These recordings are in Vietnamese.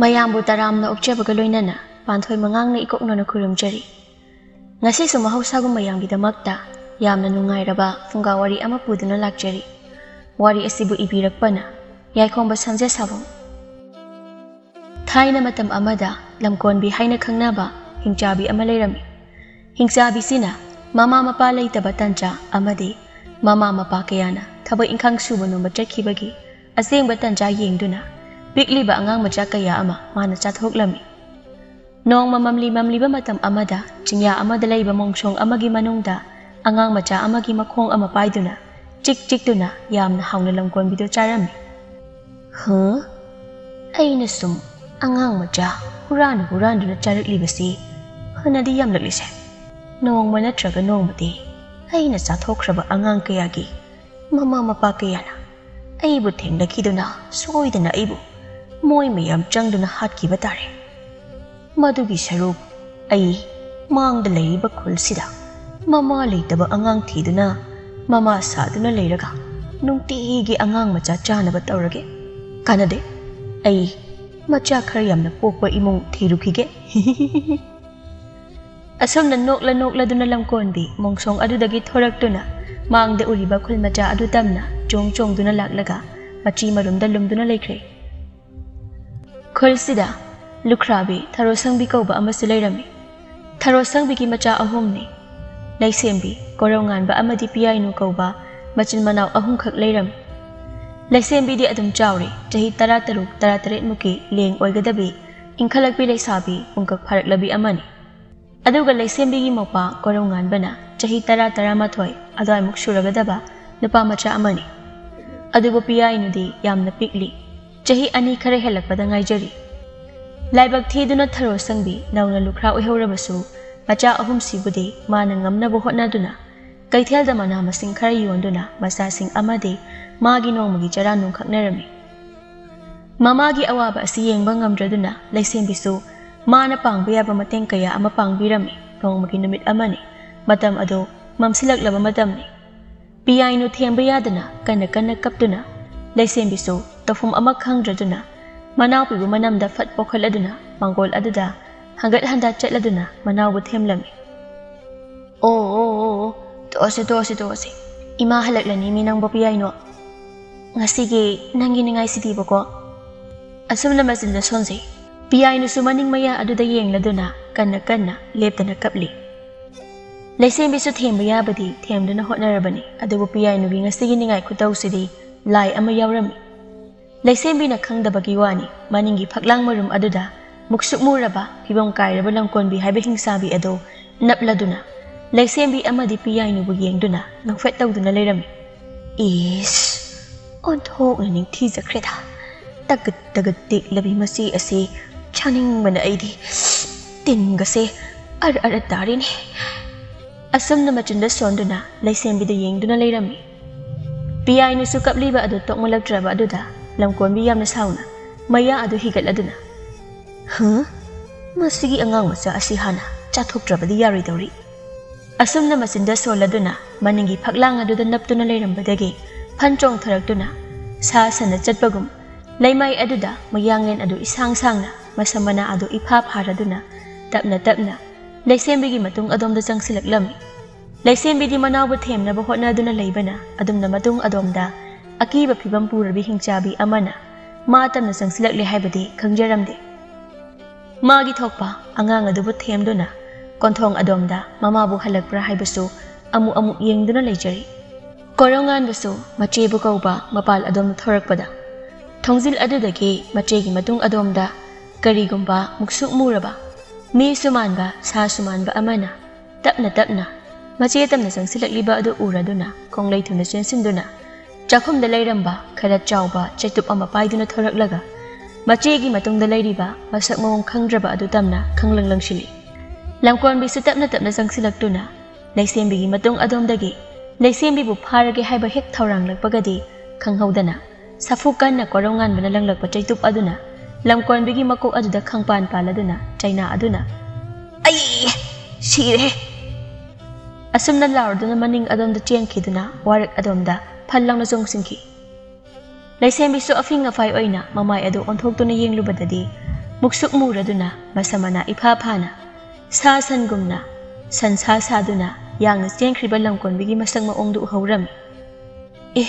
ꯃꯌꯥꯝꯕꯨ ꯇꯔꯥꯝꯅ ꯑꯣꯛꯆꯕꯒ ꯂꯣꯏꯅꯅ ꯄꯥꯟꯊꯣꯏ ꯃꯉꯥꯡꯅ ꯏꯀꯣꯛꯅꯅ ꯈꯨꯔꯨꯝꯖꯔꯤ ꯉꯁꯤꯁꯨ ꯃꯍꯧꯁꯥꯒꯨꯝ ꯃꯌꯥꯝꯒꯤꯗꯃꯛꯇ ꯌꯥꯝꯅ ꯅꯨꯡꯉꯥꯏꯔꯕ ꯐꯨꯡꯒꯥ ꯋꯥꯔꯤ ꯑꯃ ꯄꯨꯗꯨꯅ ꯂꯥꯛꯆꯔꯤ ꯋꯥꯔꯤ ꯑꯁꯤꯕꯨ ꯏꯕꯤꯔꯛꯄꯅ ꯌꯥꯏꯈꯣꯝꯕ ꯁꯟꯖꯦ ꯁꯥꯕꯨꯡ ꯊꯥꯏꯅ ꯃꯇꯝ ꯑꯃꯗ ꯂꯝꯀꯣꯟꯕꯤ ꯍꯥꯏꯅ ꯈꯪꯅꯕ ꯍꯤꯡꯆꯥꯕꯤ ꯑꯃ ꯂꯩꯔꯝꯃꯤ ꯍꯤꯡꯆꯥꯕꯤꯁꯤꯅ ꯃꯃꯥ ꯃꯄꯥ ꯂꯩꯇꯕ ꯇꯟꯖꯥ ꯑꯃꯗꯤ ꯃꯃꯥ ꯃꯄꯥ ꯀꯌꯥꯅ ꯊꯕꯛ ꯏꯪꯈꯥꯡ ꯁꯨꯕ ꯅꯣꯝꯕ ꯆꯠꯈꯤꯕꯒꯤ ꯑꯁꯦꯡꯕ ꯇꯟꯖꯥ ꯌꯦꯡꯗꯨꯅ ꯄꯤꯛꯂꯤꯕ ꯑꯉꯥꯡ ꯃꯆꯥ ꯀꯌꯥ ꯑꯃ ꯃꯥꯅ ꯆꯥꯊꯣꯛꯂꯝꯃꯤ ꯅꯣꯡꯃ ꯃꯝꯂꯤ ꯃꯝꯂꯤꯕ ꯃꯇꯝ ꯑꯃꯗ ꯆꯤꯡꯌꯥ ꯑꯃꯗ ꯂꯩꯕ ꯃꯣꯡꯁꯣꯡ ꯑꯃꯒꯤ ꯃꯅꯨꯡꯗ ꯑꯉꯥꯡ ꯃꯆꯥ ꯑꯃꯒꯤ ꯃꯈꯣꯡ ꯑꯃ ꯄꯥꯏꯗꯨꯅ ꯆꯤꯛ ꯆꯤꯛꯇꯨꯅ ꯌꯥꯝꯅ ꯍꯥꯎꯅ ꯂꯝꯀꯣꯟꯕꯤꯗꯨ ꯆꯥꯔꯝꯃꯤ ꯍ ꯑꯩꯅ ꯁꯨꯝ ꯑꯉꯥꯡ ꯃꯆꯥ ꯍꯨꯔꯥꯟ ꯍꯨꯔꯥꯟꯗꯨꯅ ꯆꯥꯔꯛꯂꯤꯕꯁꯤ ꯐꯅꯗꯤ ꯌꯥꯝꯂꯛꯂꯤꯁꯦ ꯅꯣꯡꯃ ꯅꯠꯇ꯭ꯔꯒ ꯅꯣꯡꯃꯗꯤ ꯑꯩꯅ ꯆꯥꯊꯣꯛꯈ꯭ꯔꯕ ꯑꯉꯥꯡ ꯀꯌꯥꯒꯤ ꯃꯃꯥ ꯃꯄꯥ ꯀꯌꯥꯅ ꯑꯩꯕꯨ ꯊꯦꯡꯅꯈꯤꯗꯨꯅ ꯁꯣꯏꯗꯅ ꯑꯩꯕꯨ ꯃꯣꯏ ꯃꯌꯥꯝ ꯆꯪꯗꯨꯅ ꯍꯥꯠꯈꯤꯕ ꯇꯥꯔꯦ ꯃꯗꯨꯒꯤ ꯁꯔꯨꯛ ꯑꯩ ꯃꯥꯡꯗ ꯂꯩꯔꯤꯕ ꯈꯨꯜꯁꯤꯗ ꯃꯃꯥ ꯂꯩꯇꯕ ꯑꯉꯥꯡ ꯊꯤꯗꯨꯅ ꯃꯃꯥ ꯁꯥꯗꯨꯅ ꯂꯩꯔꯒ ꯅꯨꯡꯇꯤꯒꯤ ꯑꯉꯥꯡ ꯃꯆꯥ ꯆꯥꯅꯕ ꯇꯧꯔꯒꯦ ꯀꯥꯟꯅꯗꯦ ꯑꯩ ꯃꯆꯥ ꯈꯔ ꯌꯥꯝꯅ ꯄꯣꯛꯄ ꯏꯃꯨꯡ ꯊꯤꯔꯨꯈꯤꯒꯦ ꯑꯁꯣꯝꯅ ꯅꯣꯛꯂ ꯅꯣꯛꯂꯗꯨꯅ ꯂꯝꯀꯣꯟꯕꯤ ꯃꯣꯡꯁꯣꯡ ꯑꯗꯨꯗꯒꯤ ꯊꯣꯔꯛꯇꯨꯅ ꯃꯥꯡꯗ ꯎꯔꯤꯕ ꯈꯨꯜ ꯃꯆꯥ ꯑꯗꯨ ꯇꯝꯅ ꯆꯣꯡ ꯆꯣꯡꯗꯨꯅ ꯂꯥꯛꯂꯒ ꯃꯆꯤ ꯃꯔꯨꯝꯗ ꯂꯨꯝꯗꯨꯅ ꯂꯩꯈ꯭ꯔꯦ ꯈꯨꯜꯁꯤꯗ ꯂꯨꯈ꯭ꯔꯥꯕꯤ ꯊꯔꯣꯁꯪꯕꯤ ꯀꯧꯕ ꯑꯃꯁꯨ ꯂꯩꯔꯝꯃꯤ ꯊꯔꯣꯁꯪꯕꯤꯒꯤ ꯃꯆꯥ ꯑꯍꯨꯝꯅꯤ ꯂꯩꯁꯦꯝꯕꯤ ꯀꯣꯔꯧꯉꯥꯟꯕ ꯑꯃꯗꯤ ꯄꯤꯌꯥꯏꯅꯨ ꯀꯧꯕ ꯃꯆꯤꯟ ꯃꯅꯥꯎ ꯑꯍꯨꯝꯈꯛ ꯂꯩꯔꯝꯃꯤ ꯂꯩꯁꯦꯝꯕꯤꯗꯤ ꯑꯗꯨꯝ ꯆꯥꯎꯔꯤ ꯆꯍꯤ ꯇꯔꯥ ꯇꯔꯨꯛ ꯇꯔꯥ ꯇꯔꯦꯠꯃꯨꯛꯀꯤ ꯂꯦꯡ ꯑꯣꯏꯒꯗꯕꯤ ꯏꯟꯈꯠꯂꯛꯄꯤ ꯂꯩꯁꯥꯕꯤ ꯄꯨꯡꯀꯛ ꯐꯥꯔꯛꯂꯕꯤ ꯑꯃꯅꯤ ꯑꯗꯨꯒ ꯂꯩꯁꯦꯝꯕꯤꯒꯤ ꯃꯧꯄꯥ ꯀꯣꯔꯧꯉꯥꯟꯕꯅ ꯆꯍꯤ ꯇꯔꯥ ꯇꯔꯥꯃꯥꯊꯣꯏ ꯑꯗꯨꯋꯥꯏꯃꯨꯛ ꯁꯨꯔꯒꯗꯕ ꯅꯨꯄꯥ ꯃꯆꯥ ꯑꯃꯅꯤ ꯑꯗꯨꯕꯨ ꯄꯤꯌꯥꯏꯅꯨꯗꯤ ꯌꯥꯝꯅ ꯄꯤꯛꯂꯤ ꯆꯍꯤ ꯑꯅꯤ ꯈꯔ ꯍꯦꯜꯂꯛꯄꯗ ꯉꯥꯏꯖꯔꯤ ꯂꯥꯏꯕꯛ ꯊꯤꯗꯨꯅ ꯊꯔꯣ ꯁꯪꯕꯤ ꯅꯧꯅ ꯂꯨꯈ꯭ꯔꯥ ꯑꯣꯏꯍꯧꯔꯕꯁꯨ ꯃꯆꯥ ꯑꯍꯨꯝꯁꯤꯕꯨꯗꯤ ꯃꯥꯅ ꯉꯝꯅꯕ ꯍꯣꯠꯅꯗꯨꯅ ꯀꯩꯊꯦꯜꯗ ꯃꯅꯥ ꯃꯁꯤꯡ ꯈꯔ ꯌꯣꯟꯗꯨꯅ ꯃꯆꯥꯁꯤꯡ ꯑꯃꯗꯤ ꯃꯥꯒꯤ ꯅꯣꯡꯃꯒꯤ ꯆꯔꯥ ꯅꯨꯡꯈꯛꯅꯔꯝꯃꯤ ꯃꯃꯥꯒꯤ ꯑꯋꯥꯕ ꯑꯁꯤ ꯌꯦꯡꯕ ꯉꯝꯗ꯭ꯔꯗꯨꯅ ꯂꯩꯁꯦꯝꯕꯤꯁꯨ ꯃꯥꯅ ꯄꯥꯡꯕ ꯌꯥꯕ ꯃꯇꯦꯡ ꯀꯌꯥ ꯑꯃ ꯄꯥꯡꯕꯤꯔꯝꯃꯤ ꯅꯣꯡꯃꯒꯤ ꯅꯨꯃꯤꯠ ꯑꯃꯅꯤ ꯃꯇꯝ ꯑꯗꯨ ꯃꯝꯁꯤꯜꯂꯛꯂꯕ ꯃꯇꯝꯅꯤ ꯄꯤꯌꯥꯏꯅꯨ ꯊꯦꯝꯕ ꯌꯥꯗꯅ ꯀꯟꯅ ꯀꯟꯅ ꯀꯞꯇꯨꯅ ꯂꯩꯁꯦꯝꯕꯤꯁꯨ ꯇꯧꯐꯝ ꯑꯃ ꯈꯪꯗ꯭ꯔꯗꯨꯅ ꯃꯅꯥꯎꯄꯤꯕꯨ ꯃꯅꯝꯗ ꯐꯠ ꯄꯣꯛꯈꯠꯂꯗꯨꯅ ꯃꯥꯡꯒꯣꯜ ꯑꯗꯨꯗ ꯍꯪꯒꯠ ꯍꯟꯗꯥ ꯆꯠꯂꯗꯨꯅ ꯃꯅꯥꯎꯕꯨ ꯊꯦꯝꯂꯝꯃꯤ ꯑꯣ ꯑꯣ ꯑꯣ ꯇꯣꯛꯑꯁꯤ ꯇꯣꯛꯑꯁꯤ ꯇꯣꯛꯑꯁꯤ ꯏꯃꯥ ꯍꯜꯂꯛꯂꯅꯤ ꯃꯤ ꯅꯪꯕꯨ ꯄꯤꯌꯥꯏꯅꯣ ꯉꯁꯤꯒꯤ ꯅꯪꯒꯤ ꯅꯤꯡꯉꯥꯏꯁꯤꯗꯤꯕꯀꯣ ꯑꯁꯨꯝꯅ ꯃꯆꯤꯟꯗ ꯁꯣꯟꯖꯩ ꯄꯤꯌꯥꯏꯅꯨꯁꯨ ꯃꯅꯤꯡ ꯃꯌꯥ ꯑꯗꯨꯗ ꯌꯦꯡꯂꯗꯨꯅ ꯀꯟꯅ ꯀꯟꯅ ꯂꯦꯞꯇꯅ ꯀꯞꯂꯤ ꯂꯩꯁꯦꯝꯕꯤꯁꯨ ꯊꯦꯝꯕ ꯌꯥꯕꯗꯤ ꯊꯦꯝꯗꯨꯅ ꯍꯣꯠꯅꯔꯕꯅꯤ ꯑꯗꯨꯕꯨ ꯄꯤꯌꯥꯏꯅꯨꯒꯤ ꯉꯁꯤꯒꯤ ꯅꯤꯡꯉꯥꯏ ꯈꯨꯇꯧꯁꯤꯗꯤ ꯂꯥꯏ ꯑꯃ ꯌꯥꯎꯔꯝꯃꯤ ꯂꯩꯁꯦꯝꯕꯤꯅ ꯈꯪꯗꯕꯒꯤ ꯋꯥꯅꯤ ꯃꯅꯤꯡꯒꯤ ꯐꯛꯂꯥꯡ ꯃꯔꯨꯝ ꯑꯗꯨꯗ ꯃꯨꯛꯁꯨꯛ ꯃꯨꯔꯕ ꯐꯤꯕꯝ ꯀꯥꯏꯔꯕ ꯂꯝꯀꯣꯟꯕꯤ ꯍꯥꯏꯕ ꯍꯤꯡꯁꯥꯕꯤ ꯑꯗꯨ ꯅꯞꯂꯗꯨꯅ ꯂꯩꯁꯦꯝꯕꯤ ꯑꯃꯗꯤ ꯄꯤꯌꯥꯏꯅꯨꯕꯨ ꯌꯦꯡꯗꯨꯅ ꯅꯣꯛꯐꯦꯠ ꯇꯧꯗꯨꯅ ꯂꯩꯔꯝꯃꯤ ꯏꯁ ꯑꯣꯟꯊꯣꯛꯅ ꯅꯤꯡꯊꯤꯖꯈ꯭ꯔꯦꯗ ꯇꯒꯠ ꯇꯒꯠ ꯇꯦꯛꯂꯕꯤ ꯃꯆꯤ ꯑꯁꯤ ꯆꯥꯅꯤꯡꯕꯅ ꯑꯩꯗꯤ ꯇꯤꯟꯒꯁꯦ ꯑꯔ ꯑꯔ ꯇꯥꯔꯤꯅꯤ ꯑꯁꯨꯝꯅ ꯃꯆꯤꯟꯗ ꯁꯣꯟꯗꯨꯅ ꯂꯩꯁꯦꯝꯕꯤꯗ ꯌꯦꯡꯗꯨꯅ ꯂꯩꯔꯝꯃꯤ ಪಿಯಾಯ್ ನು ಕಪ್ಲಿಬ ಅದು ತೊಂಗ ಲಕ್ಟ್ರಬ ಅದುದ ಲಂ ಕೋಂಬಿ ಯಾಮ್ನ ಸಾವುನ ಮಯ್ಯ ಅದು ಹಿಗಲ್ ಅದುನ ಹ ಮಸಿಗಿ ಅಂಗಾಂಗ್ ಮಚ ಅಸಿ ಹಾನ ಚಾಥೋಕ್ಟ್ರಬದಿ ಯಾರಿದೌರಿ ಅಸುಮ್ನ ಮಸಿಂದ ಸೋಲದುನ ಮನೆಗೆ ಫಕ್ಲಾಂಗ್ ಅದುದ ನಪ್ತುನ ಲೈರಂಬದಗೆ ಫನ್ ಚೋಂಗ್ ಥರಕ್ತುನ ಸಾ ಸನ ಚಟ್ಪಗುಂ ಲೈಮೈ ಅದುದ ಮಯ್ಯಾಂಗೇನ್ ಅದು ಇಸಾಂಗ್ ಸಾಂಗ್ನ ಮಸಮನ ಅದು ಇಫಾ ಫಾರದುನ ತಪ್ನ ತಪ್ನ ಲೈಸೆಂಬಿಗಿ ಮತುಂಗ್ ಅದೊಂದ ಚಂಗ್ಸಿಲಕ್ಲಮಿ ꯂꯩꯁꯦꯝꯕꯤꯗꯤ ꯃꯅꯥꯎꯕꯨ ꯊꯦꯝꯅꯕ ꯍꯣꯠꯅꯗꯨꯅ ꯂꯩꯕꯅ ꯑꯗꯨꯝꯅ ꯃꯇꯨꯡ ꯑꯗꯣꯝꯗ ꯑꯀꯤꯕ ꯐꯤꯕꯝ ꯄꯨꯔꯕꯤ ꯍꯤꯡꯆꯥꯕꯤ ꯑꯃꯅ ꯃꯥ ꯇꯝꯅ ꯆꯪꯁꯤꯜꯂꯛꯂꯦ ꯍꯥꯏꯕꯗꯤ ꯈꯪꯖꯔꯝꯗꯦ ꯃꯥꯒꯤ ꯊꯣꯛꯄ ꯑꯉꯥꯡ ꯑꯗꯨꯕꯨ ꯊꯦꯝꯗꯨꯅ ꯀꯣꯟꯊꯣꯡ ꯑꯗꯣꯝꯗ ꯃꯃꯥꯕꯨ ꯍꯜꯂꯛꯄ꯭ꯔꯥ ꯍꯥꯏꯕꯁꯨ ꯑꯃꯨꯛ ꯑꯃꯨꯛ ꯌꯦꯡꯗꯨꯅ ꯂꯩꯖꯔꯤ ꯀꯣꯔꯧꯉꯥꯟꯕꯁꯨ ꯃꯆꯦꯕꯨ ꯀꯧꯕ ꯃꯄꯥꯜ ꯑꯗꯣꯝꯗ ꯊꯣꯔꯛꯄꯗ ꯊꯣꯡꯖꯤꯜ ꯑꯗꯨꯗꯒꯤ ꯃꯆꯦꯒꯤ ꯃꯇꯨꯡ ꯑꯗꯣꯝꯗ ꯀꯔꯤꯒꯨꯝꯕ ꯃꯨꯛꯁꯨꯛ ꯃꯨꯔꯕ ꯃꯤꯁꯨ ꯃꯥꯟꯕ ꯁꯥꯁꯨ ꯃꯥꯟꯕ ꯑꯃꯅ ꯇꯞꯅ ꯇꯞꯅ ꯃꯆꯦ ꯇꯝꯅ ꯆꯪꯁꯤꯜꯂꯛꯂꯤꯕ ꯑꯗꯨ ꯎꯔꯗꯨꯅ ꯈꯣꯡꯂꯩ ꯊꯨꯅ ꯆꯦꯟꯁꯤꯟꯗꯨꯅ ꯆꯥꯛꯈꯨꯝꯗ ꯂꯩꯔꯝꯕ ꯈꯔ ꯆꯥꯎꯕ ꯆꯩꯇꯨꯞ ꯑꯃ ꯄꯥꯏꯗꯨꯅ ꯊꯣꯔꯛꯂꯒ ꯃꯆꯦꯒꯤ ꯃꯇꯨꯡꯗ ꯂꯩꯔꯤꯕ ꯃꯁꯛ ꯃꯑꯣꯡ ꯈꯪꯗ꯭ꯔꯕ ꯑꯗꯨ ꯇꯝꯅ ꯈꯪꯂꯪ ꯂꯪꯁꯤꯜꯂꯤ ꯂꯝꯀꯣꯟꯕꯤꯁꯨ ꯇꯞꯅ ꯇꯞꯅ ꯆꯪꯁꯤꯜꯂꯛꯇꯨꯅ ꯂꯩꯁꯦꯝꯕꯤꯒꯤ ꯃꯇꯨꯡ ꯑꯗꯣꯝꯗꯒꯤ ꯂꯩꯁꯦꯝꯕꯤꯕꯨ ꯐꯥꯔꯒꯦ ꯍꯥꯏꯕ ꯍꯦꯛ ꯊꯧꯔꯥꯡꯂꯛꯄꯒꯗꯤ ꯈꯪꯍꯧꯗꯅ ꯁꯥꯐꯨ ꯀꯟꯅ ꯀꯣꯔꯧꯉꯥꯟꯕꯅ ꯂꯪꯂꯛꯄ ꯆꯩꯇꯨꯞ ꯑꯗꯨꯅ ꯂꯝꯀꯣꯟꯕꯤꯒꯤ ꯃꯀꯣꯛ ꯑꯗꯨꯗ ꯈꯪꯄꯥꯟ ꯄꯥꯜꯂꯗꯨꯅ ꯆꯩꯅꯥ ꯑꯗꯨꯅ ꯑꯩ ꯁꯤꯔꯦ ꯑꯁꯨꯝꯅ ꯂꯥꯎꯔꯗꯨꯅ ꯃꯅꯤꯡ ꯑꯗꯣꯝꯗ ꯆꯦꯟꯈꯤꯗꯨꯅ ꯋꯥꯔꯛ ꯑꯗꯣꯝꯗ ꯐꯜ ꯂꯥꯎꯅ ꯆꯣꯡꯁꯤꯟꯈꯤ ꯂꯩꯁꯦꯝꯕꯤꯁꯨ ꯑꯐꯤꯡ ꯑꯐꯥꯏ ꯑꯣꯏꯅ ꯃꯃꯥꯏ ꯑꯗꯨ ꯑꯣꯟꯊꯣꯛꯇꯨꯅ ꯌꯦꯡꯂꯨꯕꯗꯗꯤ ꯃꯨꯛꯁꯨꯛ ꯃꯨꯔꯗꯨꯅ ꯃꯁꯝ ꯃꯅꯥ ꯏꯐꯥ ꯐꯥꯅ ꯁꯥ ꯁꯟꯒꯨꯝꯅ ꯁꯟꯁꯥ ꯁꯥꯗꯨꯅ ꯌꯥꯡꯅ ꯆꯦꯟꯈ꯭ꯔꯤꯕ ꯂꯝꯀꯣꯟꯕꯤꯒꯤ ꯃꯁꯛ ꯃꯑꯣꯡꯗꯨ ꯎꯍꯧꯔꯝꯃꯤ ꯑꯦ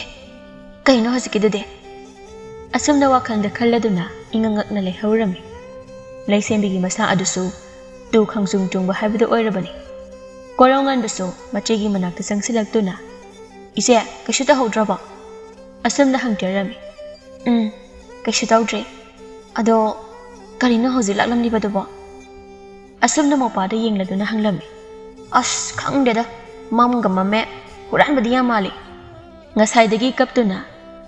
ꯀꯩꯅꯣ ꯍꯧꯖꯤꯛꯀꯤꯗꯨꯗꯤ ꯑꯁꯨꯝꯅ ꯋꯥꯈꯜꯗ ꯈꯜꯂꯗꯨꯅ ꯏꯉꯉꯛꯅ ꯂꯩꯍꯧꯔꯝꯃꯤ ꯂꯩꯁꯦꯝꯕꯤꯒꯤ ꯃꯁꯥ ꯑꯗꯨꯁꯨ ꯇꯨ ꯈꯪꯖꯨꯡ ꯆꯨꯡꯕ ꯍꯥꯏꯕꯗꯨ ꯑꯣꯏꯔꯕꯅꯤ ꯀꯣꯔꯧ ꯉꯥꯟꯕꯁꯨ ꯃꯆꯦꯒꯤ ꯃꯅꯥꯛꯇ ꯆꯪꯁꯤꯜꯂꯛꯇꯨꯅ ꯏꯆꯦ ꯀꯩꯁꯨ ꯇꯧꯍꯧꯗ꯭ꯔꯕꯣ ꯑꯁꯨꯝꯅ ꯍꯪꯖꯔꯝꯃꯤ ꯎꯝ ꯀꯩꯁꯨ ꯇꯧꯗ꯭ꯔꯤ ꯑꯗꯣ ꯀꯔꯤꯅꯣ ꯍꯧꯖꯤꯛ ꯂꯥꯛꯂꯝꯂꯤꯕꯗꯨꯕꯣ ꯑꯁꯨꯝꯅ ꯃꯧꯄꯥꯗ ꯌꯦꯡꯂꯗꯨꯅ ꯍꯪꯂꯝꯃꯤ ꯑꯁ ꯈꯪꯗꯦꯗ ꯃꯝꯒ ꯃꯝꯃꯦ ꯍꯨꯔꯥꯟꯕꯗꯤ ꯌꯥꯝ ꯃꯥꯜꯂꯤ ꯉꯁꯥꯏꯗꯒꯤ ꯀꯞꯇꯨꯅ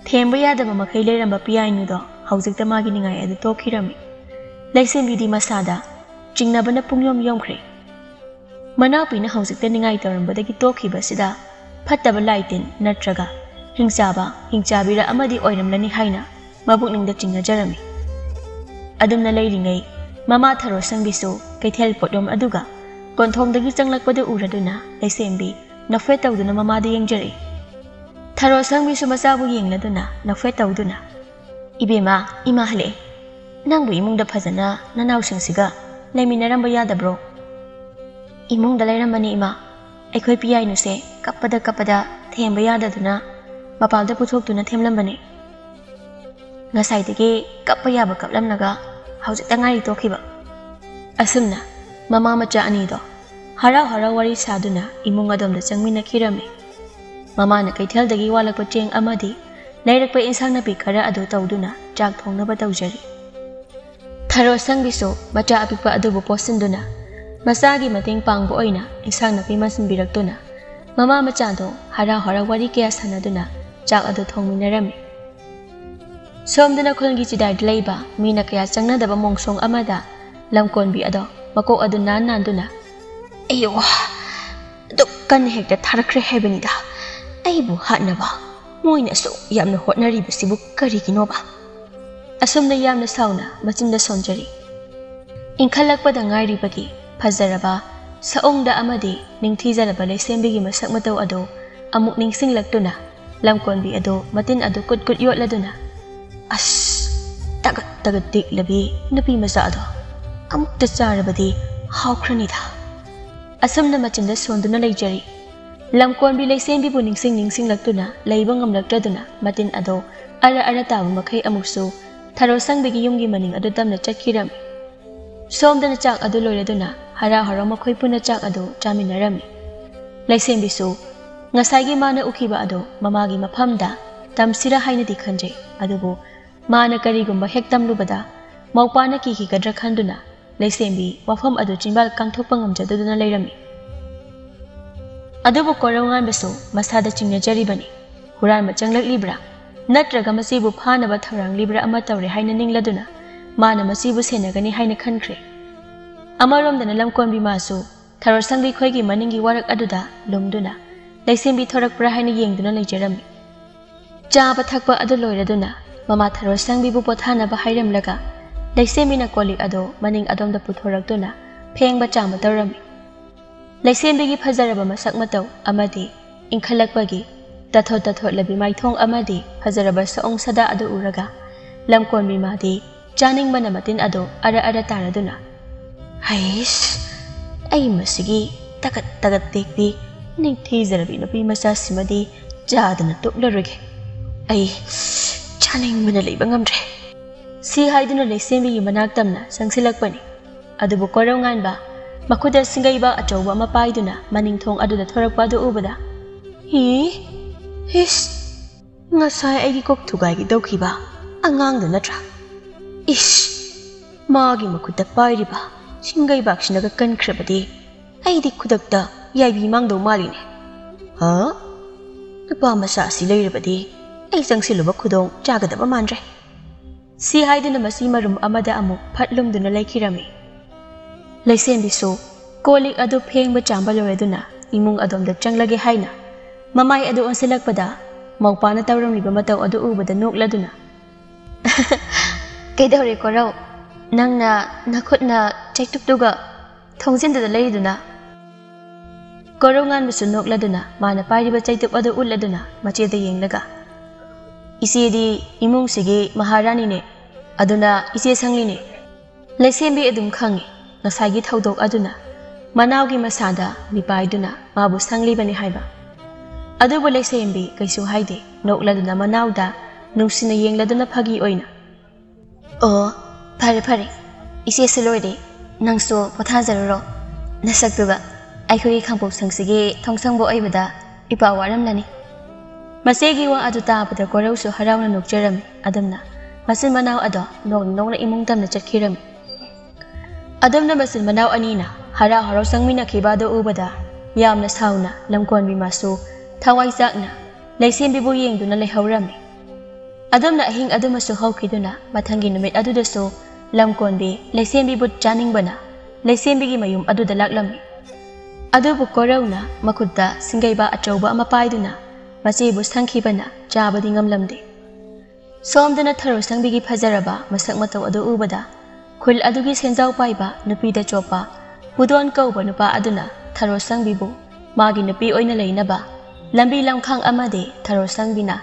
ꯊꯦꯝꯕ ꯌꯥꯗꯕ ꯃꯈꯩ ꯂꯩꯔꯝꯕ ꯄꯤꯌꯥꯏꯅꯨꯗꯣ ꯍꯧꯖꯤꯛꯇ ꯃꯥꯒꯤ ꯅꯤꯡꯉꯥꯏ ꯑꯗꯨ ꯇꯣꯛꯈꯤꯔꯝꯃꯤ ꯂꯩꯁꯦꯝꯕꯤꯗꯤ ꯃꯁꯥꯗ ꯆꯤꯡꯅꯕꯅ ꯄꯨꯡꯌꯣꯝ ꯌꯣꯝꯈ꯭ꯔꯦ ꯃꯅꯥꯎꯄꯤꯅ ꯍꯧꯖꯤꯛꯇ ꯅꯤꯡꯉꯥꯏ ꯇꯧꯔꯝꯕꯗꯒꯤ ꯇꯣꯛꯈꯤꯕꯁꯤꯗ ꯐꯠꯇꯕ ꯂꯥꯏꯇꯤꯟ ꯅꯠꯇ꯭ꯔꯒ ꯍꯤꯡꯆꯥꯕ ꯍꯤꯡꯆꯥꯕꯤꯔ ꯑꯃꯗꯤ ꯑꯣꯏꯔꯝꯂꯅꯤ ꯍꯥꯏꯅ ꯃꯕꯨꯛꯅꯤꯡꯗ ꯆꯤꯡꯅꯖꯔꯝꯃꯤ ꯑꯗꯨꯝꯅ ꯂꯩꯔꯤꯉꯩ ꯃꯃꯥ ꯊꯔꯣ ꯁꯪꯕꯤꯁꯨ ꯀꯩꯊꯦꯜ ꯄꯣꯠꯌꯣꯝ ꯑꯗꯨꯒ ꯀꯣꯟꯊꯣꯡꯗꯒꯤ ꯆꯪꯂꯛꯄꯗꯨ ꯎꯔꯗꯨꯅ ꯂꯩꯁꯦꯝꯕꯤ ꯅꯐꯦꯠ ꯇꯧꯗꯨꯅ ꯃꯃꯥꯗ ꯌꯦꯡꯖꯔꯛꯏ ꯊꯔꯣ ꯁꯪꯕꯤꯁꯨ ꯃꯆꯥꯕꯨ ꯌꯦꯡꯂꯗꯨꯅ ꯅꯐꯦꯠ ꯇꯧꯗꯨꯅ ꯏꯕꯦꯝꯃ ꯏꯃꯥ ꯍꯜꯂꯛꯑꯦ ꯅꯪꯕꯨ ꯏꯃꯨꯡꯗ ꯐꯖꯅ ꯅꯅꯥꯎꯁꯤꯡꯁꯤꯒ ꯂꯩꯃꯤꯟꯅꯔꯝꯕ ꯌꯥꯗꯕ꯭ꯔꯣ ꯏꯃꯨꯡꯗ ꯂꯩꯔꯝꯕꯅꯤ ꯏꯃꯥ ꯑꯩꯈꯣꯏ ꯄꯤꯌꯥꯏꯅꯨꯁꯦ ꯀꯞꯄꯗ ꯀꯞꯄꯗ ꯊꯦꯝꯕ ꯌꯥꯗꯗꯨꯅ ꯃꯄꯥꯜꯗ ꯄꯨꯊꯣꯛꯇꯨꯅ ꯊꯦꯝꯂꯝꯕꯅꯤ ꯉꯁꯥꯏꯗꯒꯤ ꯀꯞꯄ ꯌꯥꯕ ꯀꯞꯂꯝꯂꯒ ꯍꯧꯖꯤꯛꯇ ꯉꯥꯏꯔꯤ ꯇꯣꯛꯈꯤꯕ ꯑꯁꯨꯝꯅ ꯃꯃꯥ ꯃꯆꯥ ꯑꯅꯤꯗꯣ ꯍꯔꯥꯎ ꯍꯔꯥꯎ ꯋꯥꯔꯤ ꯁꯥꯗꯨꯅ ꯏꯃꯨꯡ ꯑꯗꯣꯝꯗ ꯆꯪꯃꯤꯟꯅꯈꯤꯔꯝꯃꯤ ꯃꯃꯥꯅ ꯀꯩꯊꯦꯜꯗꯒꯤ ꯋꯥꯠꯂꯛꯄ ꯆꯦꯡ ꯑꯃꯗꯤ ꯂꯩꯔꯛꯄ ꯏꯟꯁꯥꯡ ꯅꯥꯄꯤ ꯈꯔ ꯑꯗꯨ ꯇꯧꯗꯨꯅ ꯆꯥꯛ ꯊꯣꯡꯅꯕ ꯇꯧꯖꯔꯤ ꯊꯔꯣ ꯁꯪꯕꯤꯁꯨ ꯃꯆꯥ ꯑꯄꯤꯛꯄ ꯑꯗꯨꯕꯨ ꯄꯣꯠꯁꯤꯟꯗꯨꯅ ꯃꯁꯥꯒꯤ ꯃꯇꯦꯡ ꯄꯥꯡꯕ ꯑꯣꯏꯅ ꯏꯟꯁꯥꯡ ꯅꯥꯄꯤ ꯃꯟꯁꯤꯟꯕꯤꯔꯛꯇꯨꯅ ꯃꯃꯥ ꯃꯆꯥꯗꯣ ꯍꯔꯥꯎ ꯍꯔꯥꯎ ꯋꯥꯔꯤ ꯀꯌꯥ ꯁꯥꯟꯅꯗꯨꯅ ꯆꯥꯛ ꯑꯗꯨ ꯊꯣꯡꯃꯤꯟꯅꯔꯝꯃꯤ ꯁꯣꯝꯗꯅ ꯈꯨꯜꯒꯤ ꯆꯤꯗꯥꯏꯗ ꯂꯩꯕ ꯃꯤꯅ ꯀꯌꯥ ꯆꯪꯅꯗꯕ ꯃꯣꯡꯁꯣꯡ ꯑꯃꯗ ꯂꯝꯀꯣꯟꯕꯤ ꯑꯗꯣ ꯃꯀꯣꯛ ꯑꯗꯨ ꯅꯥꯟ ꯅꯥꯟꯗꯨꯅ ꯑꯩꯌꯣ ꯑꯗꯨꯛ ꯀꯟꯅ ꯍꯦꯛꯇ ꯊꯥꯔꯛꯈ꯭ꯔꯦ ꯍꯥꯏꯕꯅꯤꯗ ꯑꯩꯕꯨ ꯍꯥꯠꯅꯕ ꯃꯣꯏꯅ ꯑꯁꯨꯛ ꯌꯥꯝꯅ ꯍꯣꯠꯅꯔꯤꯕꯁꯤꯕꯨ ꯀꯔꯤꯒꯤꯅꯣꯕ ꯑꯁꯨꯝꯅ ꯌꯥꯝꯅ ꯁꯥꯎꯅ ꯃꯆꯤꯟꯗ ꯁꯣꯟꯖꯔꯤ ꯏꯟꯈꯠꯂꯛꯄꯗ ꯉꯥꯏꯔꯤꯕꯒꯤ ꯐꯖꯔꯕ ꯁꯑꯣꯡꯗ ꯑꯃꯗꯤ ꯅꯤꯡꯊꯤꯖꯔꯕ ꯂꯩꯁꯦꯝꯕꯤꯒꯤ ꯃꯁꯛ ꯃꯇꯧ ꯑꯗꯨ ꯑꯃꯨꯛ ꯅꯤꯡꯁꯤꯡꯂꯛꯇꯨꯅ ꯂꯝꯀꯣꯟꯕꯤ ꯑꯗꯨ ꯃꯇꯤꯟ ꯑꯗꯨ ꯀꯨꯠ ꯀꯨꯠ ꯌꯣꯠꯂꯗꯨꯅ ꯑꯁ tagat tagat labi nupi masado amukta charabadi hawkranida asumna machinda sonduna leijari lamkon bi leisem bi buning sing ning sing laktuna leiba ngamlaktaduna matin ado ara ara tabu makai amuksu tharo sang bi yumgi maning adu tamna chakhiram somdana chak adu loiraduna hara hara makhoi puna chak adu chaminarami leisem bi su ngasai gi mana ukhiba ado mamagi mafamda tamsira haina dikhanjai adubu ꯃꯥꯅ ꯀꯔꯤꯒꯨꯝꯕ ꯍꯦꯛ ꯇꯝꯂꯨꯕꯗ ꯃꯧꯄꯥꯅ ꯀꯤꯈꯤꯒꯗ꯭ꯔꯥ ꯈꯟꯗꯨꯅ ꯂꯩꯁꯦꯝꯕꯤ ꯋꯥꯐꯝ ꯑꯗꯨ ꯆꯤꯟꯕꯥꯜ ꯀꯥꯡꯊꯣꯛꯄ ꯉꯝꯖꯗꯗꯨꯅ ꯂꯩꯔꯝꯃꯤ ꯑꯗꯨꯕꯨ ꯀꯣꯔꯧ ꯉꯥꯟꯕꯁꯨ ꯃꯁꯥꯗ ꯆꯤꯡꯅꯖꯔꯤꯕꯅꯤ ꯍꯨꯔꯥꯟꯕ ꯆꯪꯂꯛꯂꯤꯕ꯭ꯔꯥ ꯅꯠꯇ꯭ꯔꯒ ꯃꯁꯤꯕꯨ ꯐꯥꯅꯕ ꯊꯧꯔꯥꯡꯂꯤꯕ꯭ꯔꯥ ꯑꯃ ꯇꯧꯔꯦ ꯍꯥꯏꯅ ꯅꯤꯡꯂꯗꯨꯅ ꯃꯥꯅ ꯃꯁꯤꯕꯨ ꯁꯦꯟꯅꯒꯅꯤ ꯍꯥꯏꯅ ꯈꯟꯈ꯭ꯔꯦ ꯑꯃꯔꯣꯝꯗꯅ ꯂꯝꯀꯣꯟꯕꯤ ꯃꯥꯁꯨ ꯊꯔꯣꯁꯪꯕꯤ ꯈꯣꯏꯒꯤ ꯃꯅꯤꯡꯒꯤ ꯋꯥꯔꯛ ꯑꯗꯨꯗ ꯂꯨꯝꯗꯨꯅ ꯂꯩꯁꯦꯝꯕꯤ ꯊꯣꯔꯛꯄ꯭ꯔꯥ ꯍꯥꯏꯅ ꯌꯦꯡꯗꯨꯅ ꯂꯩꯖꯔꯝꯃꯤ ꯆꯥꯕ ꯊꯛꯄ ꯑꯗꯨ ꯂꯣꯏꯔꯗꯨꯅ ꯃꯃꯥ ꯊꯔꯣ ꯁꯪꯕꯤꯕꯨ ꯄꯣꯊꯥꯅꯕ ꯍꯥꯏꯔꯝꯂꯒ ꯂꯩꯁꯦꯝꯕꯤꯅ ꯀꯣꯜꯂꯤꯛ ꯑꯗꯣ ꯃꯅꯤꯡ ꯑꯗꯣꯝꯗ ꯄꯨꯊꯣꯔꯛꯇꯨꯅ ꯐꯦꯡꯕ ꯆꯥꯝꯕ ꯇꯧꯔꯝꯃꯤ ꯂꯩꯁꯦꯝꯕꯤꯒꯤ ꯐꯖꯔꯕ ꯃꯁꯛ ꯃꯇꯧ ꯑꯃꯗꯤ ꯏꯟꯈꯠꯂꯛꯄꯒꯤ ꯇꯊꯣꯠ ꯇꯊꯣꯠꯂꯕꯤ ꯃꯥꯏꯊꯣꯡ ꯑꯃꯗꯤ ꯐꯖꯔꯕ ꯁꯑꯣꯡ ꯁꯗꯥ ꯑꯗꯨ ꯎꯔꯒ ꯂꯝꯀꯣꯟꯕꯤ ꯃꯥꯗꯤ ꯆꯥꯅꯤꯡꯕꯅ ꯃꯇꯤꯟ ꯑꯗꯣ ꯑꯔ ꯑꯔ ꯇꯥꯔꯗꯨꯅ ꯍꯩꯁ ꯑꯩ ꯃꯁꯤꯒꯤ ꯇꯒꯠ ꯇꯒꯠ ꯇꯦꯛꯄꯤ ꯅꯤꯡꯊꯤꯖꯔꯕꯤ ꯅꯨꯄꯤ ꯃꯆꯥꯁꯤꯃꯗꯤ ꯆꯥꯗꯅ ꯇꯣꯛꯂꯔꯣꯏꯒꯦ ꯑꯩ ꯆꯥꯅꯤꯡꯕꯅ ꯂꯩꯕ ꯉꯝꯗ꯭ꯔꯦ ꯁꯤ ꯍꯥꯏꯗꯨꯅ ꯂꯩꯁꯦꯝꯕꯤꯒꯤ ꯃꯅꯥꯛ ꯇꯝꯅ ꯆꯪꯁꯤꯜꯂꯛꯄꯅꯤ ꯑꯗꯨꯕꯨ ꯀꯣꯔꯧ ꯉꯥꯟꯕ ꯃꯈꯨꯗ ꯁꯤꯡꯒꯩꯕ ꯑꯆꯧꯕ ꯑꯃ ꯄꯥꯏꯗꯨꯅ ꯃꯅꯤꯡꯊꯣꯡ ꯑꯗꯨꯗ ꯊꯣꯔꯛꯄ ꯑꯗꯨ ꯎꯕꯗ ꯍꯤ ꯍꯤꯁ ꯉꯁꯥꯏ ꯑꯩꯒꯤ ꯀꯣꯛ ꯊꯨꯒꯥꯏꯒꯦ ꯇꯧꯈꯤꯕ ꯑꯉꯥꯡꯗꯨ ꯅꯠꯇ꯭ꯔꯥ ꯏꯁ ꯃꯥꯒꯤ ꯃꯈꯨꯠꯇ ꯄꯥꯏꯔꯤꯕ ꯁꯤꯡꯒꯩꯕꯥꯛꯁꯤꯅꯒ ꯀꯟꯈ꯭ꯔꯕꯗꯤ ꯑꯩꯗꯤ ꯈꯨꯗꯛꯇ ꯌꯥꯏꯕꯤ ꯃꯥꯡꯗꯧ ꯃꯥꯜꯂꯤꯅꯦ ꯍꯥ ꯅꯨꯄꯥ ꯃꯆꯥ ꯑꯁꯤ ꯂꯩꯔꯕꯗꯤ ꯑꯩ ꯆꯪꯁꯤꯜꯂꯨꯕ ꯈꯨꯗꯣꯡ ꯆꯥꯒꯗꯕ ꯃꯥꯟꯗ꯭ꯔꯦ ꯁꯤ ꯍꯥꯏꯗꯨꯅ ꯃꯁꯤ ꯃꯔꯨꯝ ꯑꯃꯗ ꯑꯃꯨꯛ ꯐꯠꯂꯨꯝꯗꯨꯅ ꯂꯩꯈꯤꯔꯝꯃꯤ ꯂꯩꯁꯦꯝꯕꯤꯁꯨ ꯀꯣꯜꯂꯤꯛ ꯑꯗꯨ ꯐꯦꯡꯕ ꯆꯥꯝꯕ ꯂꯣꯏꯔꯗꯨꯅ ꯏꯃꯨꯡ ꯑꯗꯣꯝꯗ ꯆꯪꯂꯒꯦ ꯍꯥꯏꯅ ꯃꯃꯥꯏ ꯑꯗꯨ ꯑꯣꯟꯁꯤꯜꯂꯛꯄꯗ ꯃꯧꯄꯥꯅ ꯇꯧꯔꯝꯂꯤꯕ ꯃꯇꯧ ꯑꯗꯨ ꯎꯕꯗ ꯅꯣꯛꯂꯗꯨꯅ ꯀꯩꯗꯧꯔꯦ ꯀꯣꯔꯧ ꯅꯪꯅ ꯅꯈꯨꯠꯅ ꯆꯩꯇꯨꯞꯇꯨꯒ ꯊꯣꯡꯖꯤꯟꯗꯨꯗ ꯂꯩꯔꯤꯗꯨꯅ ꯀꯣꯔꯧ ꯉꯥꯟꯕꯁꯨ ꯅꯣꯛꯂꯗꯨꯅ ꯃꯥꯅ ꯄꯥꯏꯔꯤꯕ ꯆꯩꯇꯨꯞ ꯑꯗꯨ ꯎꯠꯂꯗꯨꯅ ꯃꯆꯦꯗ ꯌꯦꯡꯂꯒ ꯏꯆꯦꯗꯤ ꯏꯃꯨꯡꯁꯤꯒꯤ ꯃꯍꯥꯔꯥꯅꯤꯅꯦ ꯑꯗꯨꯅ ꯏꯆꯦ ꯁꯪꯂꯤꯅꯦ ꯂꯩꯁꯦꯝꯕꯤ ꯑꯗꯨꯝ ꯈꯪꯉꯤ ꯉꯁꯥꯏꯒꯤ ꯊꯧꯗꯣꯛ ꯑꯗꯨꯅ ꯃꯅꯥꯎꯒꯤ ꯃꯁꯥꯗ ꯃꯤꯄꯥꯏꯗꯨꯅ ꯃꯥꯕꯨ ꯁꯪꯂꯤꯕꯅꯤ ꯍꯥꯏꯕ ꯑꯗꯨꯕꯨ ꯂꯩꯁꯦꯝꯕꯤ ꯀꯩꯁꯨ ꯍꯥꯏꯗꯦ ꯅꯣꯛꯂꯗꯨꯅ ꯃꯅꯥꯎꯗ ꯅꯨꯡꯁꯤꯅ ꯌꯦꯡꯂꯗꯨꯅ ꯐꯥꯒꯤ ꯑꯣꯏꯅ ꯑꯣ ꯐꯔꯦ ꯐꯔꯦ ꯏꯆꯦꯁꯨ ꯂꯣꯏꯔꯦ ꯅꯪꯁꯨ ꯄꯣꯊꯥꯖꯔꯨꯔꯣ ꯅꯁꯛꯇꯨꯒ ꯑꯩꯈꯣꯏꯒꯤ ꯈꯥꯡꯄꯣꯛꯁꯪꯁꯤꯒꯤ ꯊꯣꯡꯁꯪꯕ ꯑꯣꯏꯕꯗ ꯏꯄꯥ ꯋꯥꯔꯝꯂꯅꯤ ꯃꯆꯦꯒꯤ ꯋꯥ ꯑꯗꯨ ꯇꯥꯕꯗ ꯀꯣꯔꯧꯁꯨ ꯍꯔꯥꯎꯅ ꯅꯣꯛꯆꯔꯝꯃꯤ ꯑꯗꯨꯝꯅ ꯃꯆꯤꯟ ꯃꯅꯥꯎ ꯑꯗꯣ ꯅꯣꯛꯅ ꯅꯣꯛꯅ ꯏꯃꯨꯡ ꯇꯝꯅ ꯆꯠꯈꯤꯔꯝꯃꯤ ꯑꯗꯨꯝꯅ ꯃꯆꯤꯟ ꯃꯅꯥꯎ ꯑꯅꯤꯅ ꯍꯔꯥꯎ ꯍꯔꯥꯎ ꯆꯪꯃꯤꯟꯅꯈꯤꯕ ꯑꯗꯨ ꯎꯕꯗ ꯌꯥꯝꯅ ꯁꯥꯎꯅ ꯂꯝꯀꯣꯟꯕꯤ ꯃꯥꯁꯨ ꯊꯋꯥꯏ ꯆꯥꯛꯅ ꯂꯩꯁꯦꯝꯕꯤꯕꯨ ꯌꯦꯡꯗꯨꯅ ꯂꯩꯍꯧꯔꯝꯃꯤ ꯑꯗꯨꯝꯅ ꯑꯍꯤꯡ ꯑꯗꯨꯃꯁꯨ ꯍꯧꯈꯤꯗꯨꯅ ꯃꯊꯪꯒꯤ ꯅꯨꯃꯤꯠ ꯑꯗꯨꯗꯁꯨ ꯂꯝꯀꯣꯟꯕꯤ ꯂꯩꯁꯦꯝꯕꯤꯕꯨ ꯆꯥꯅꯤꯡꯕꯅ ꯂꯩꯁꯦꯝꯕꯤꯒꯤ ꯃꯌꯨꯝ ꯑꯗꯨꯗ ꯂꯥꯛꯂꯝꯃꯤ ꯑꯗꯨꯕꯨ ꯀꯣꯔꯧꯅ ꯃꯈꯨꯠꯇ ꯁꯤꯡꯒꯩꯕ ꯑꯆꯧꯕ ꯑꯃ ꯄꯥꯏꯗꯨꯅ ꯃꯆꯦꯕꯨ ꯁꯪꯈꯤꯕꯅ ꯆꯥꯕꯗꯤ ꯉꯝꯂꯝꯗꯦ ꯁꯣꯝꯗꯅ ꯊꯔꯣ ꯁꯪꯕꯤꯒꯤ ꯐꯖꯔꯕ ꯃꯁꯛ ꯃꯇꯧ ꯑꯗꯨ ꯎꯕꯗ ꯈꯨꯜ ꯑꯗꯨꯒꯤ ꯁꯦꯟꯖꯥꯎ ꯄꯥꯏꯕ ꯅꯨꯄꯤꯗ ꯆꯣꯞꯄ ꯄꯨꯗꯣꯟ ꯀꯧꯕ ꯅꯨꯄꯥ ꯑꯗꯨꯅ ꯊꯔꯣ ꯁꯪꯕꯤꯕꯨ ꯃꯥꯒꯤ ꯅꯨꯄꯤ ꯑꯣꯏꯅ ꯂꯩꯅꯕ ꯂꯝꯕꯤ ꯂꯝꯈꯥꯡ ꯑꯃꯗꯤ ꯊꯔꯣ ꯁꯪꯕꯤꯅ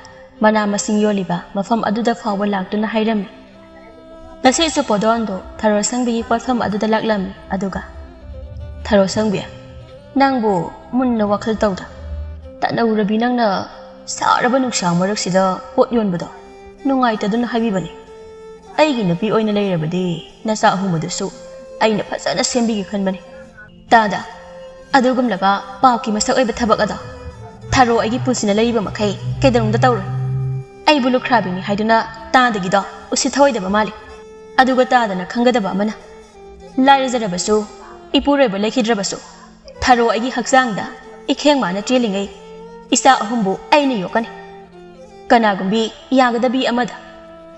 ꯃꯅꯥ ꯃꯁꯤꯡ ꯌꯣꯜꯂꯤꯕ ꯃꯐꯝ ꯑꯗꯨꯗ ꯐꯥꯎꯕ ꯂꯥꯛꯇꯨꯅ ꯍꯥꯏꯔꯝꯃꯤ ꯉꯁꯤꯁꯨ ꯄꯣꯗꯣꯟꯗꯣ ꯊꯔꯣ ꯁꯪꯕꯤꯒꯤ ꯄꯣꯠꯐꯝ ꯑꯗꯨꯗ ꯂꯥꯛꯂꯝꯃꯤ ꯑꯗꯨꯒ ꯊꯔꯣ ꯁꯪꯕꯤ ꯅꯪꯕꯨ ꯃꯨꯟꯅ ꯋꯥꯈꯜ ꯇꯧꯗ꯭ꯔꯥ ꯇꯅꯧꯔꯕꯤ ꯅꯪꯅ ꯁꯥꯔꯕ ꯅꯨꯡꯁꯥ ꯃꯔꯛꯁꯤꯗ ꯄꯣꯠ ꯌꯣꯟꯕꯗꯣ ꯅꯨꯡꯉꯥꯏꯇꯗꯨꯅ ꯍꯥꯏꯕꯤꯕꯅꯤ ꯑꯩꯒꯤ ꯅꯨꯄꯤ ꯑꯣꯏꯅ ꯂꯩꯔꯕꯗꯤ ꯅꯆꯥ ꯑꯍꯨꯝ ꯑꯗꯨꯁꯨ ꯑꯩꯅ ꯐꯖꯅ ꯁꯦꯝꯕꯤꯒꯦ ꯈꯟꯕꯅꯤ ꯇꯥꯗ ꯑꯗꯨꯒꯨꯝꯂꯕ ꯄꯥꯎꯀꯤ ꯃꯁꯛ ꯑꯣꯏꯕ ꯊꯕꯛ ꯑꯗꯣ ꯊꯥꯔꯣ ꯑꯩꯒꯤ ꯄꯨꯟꯁꯤꯅ ꯂꯩꯔꯤꯕ ꯃꯈꯩ ꯀꯩꯗꯧꯅꯨꯡꯗ ꯇꯧꯔꯣꯏ ꯑꯩꯕꯨ ꯂꯨꯈ꯭ꯔꯥꯕꯤꯅꯤ ꯍꯥꯏꯗꯨꯅ ꯇꯥꯗꯒꯤꯗꯣ ꯎꯁꯤꯠꯊꯑꯣꯏꯗꯕ ꯃꯥꯜꯂꯤ ꯑꯗꯨꯒ ꯇꯥꯗꯅ ꯈꯪꯒꯗꯕ ꯑꯃꯅ ꯂꯥꯏꯔꯖꯔꯕꯁꯨ ꯏꯄꯨꯔꯣꯏꯕ ꯂꯩꯈꯤꯗ꯭ꯔꯕꯁꯨ ꯊꯥꯔꯣ ꯑꯩꯒꯤ ꯍꯛꯆꯥꯡꯗ ꯏꯈꯦꯡ ꯃꯥꯅ ꯆꯦꯜꯂꯤꯉꯩ ꯏꯆꯥ ꯑꯍꯨꯝꯕꯨ ꯑꯩꯅ ꯌꯣꯛꯀꯅꯤ ꯀꯅꯥꯒꯨꯝꯕꯤ ꯌꯥꯒꯗꯕꯤ ꯑꯃꯗ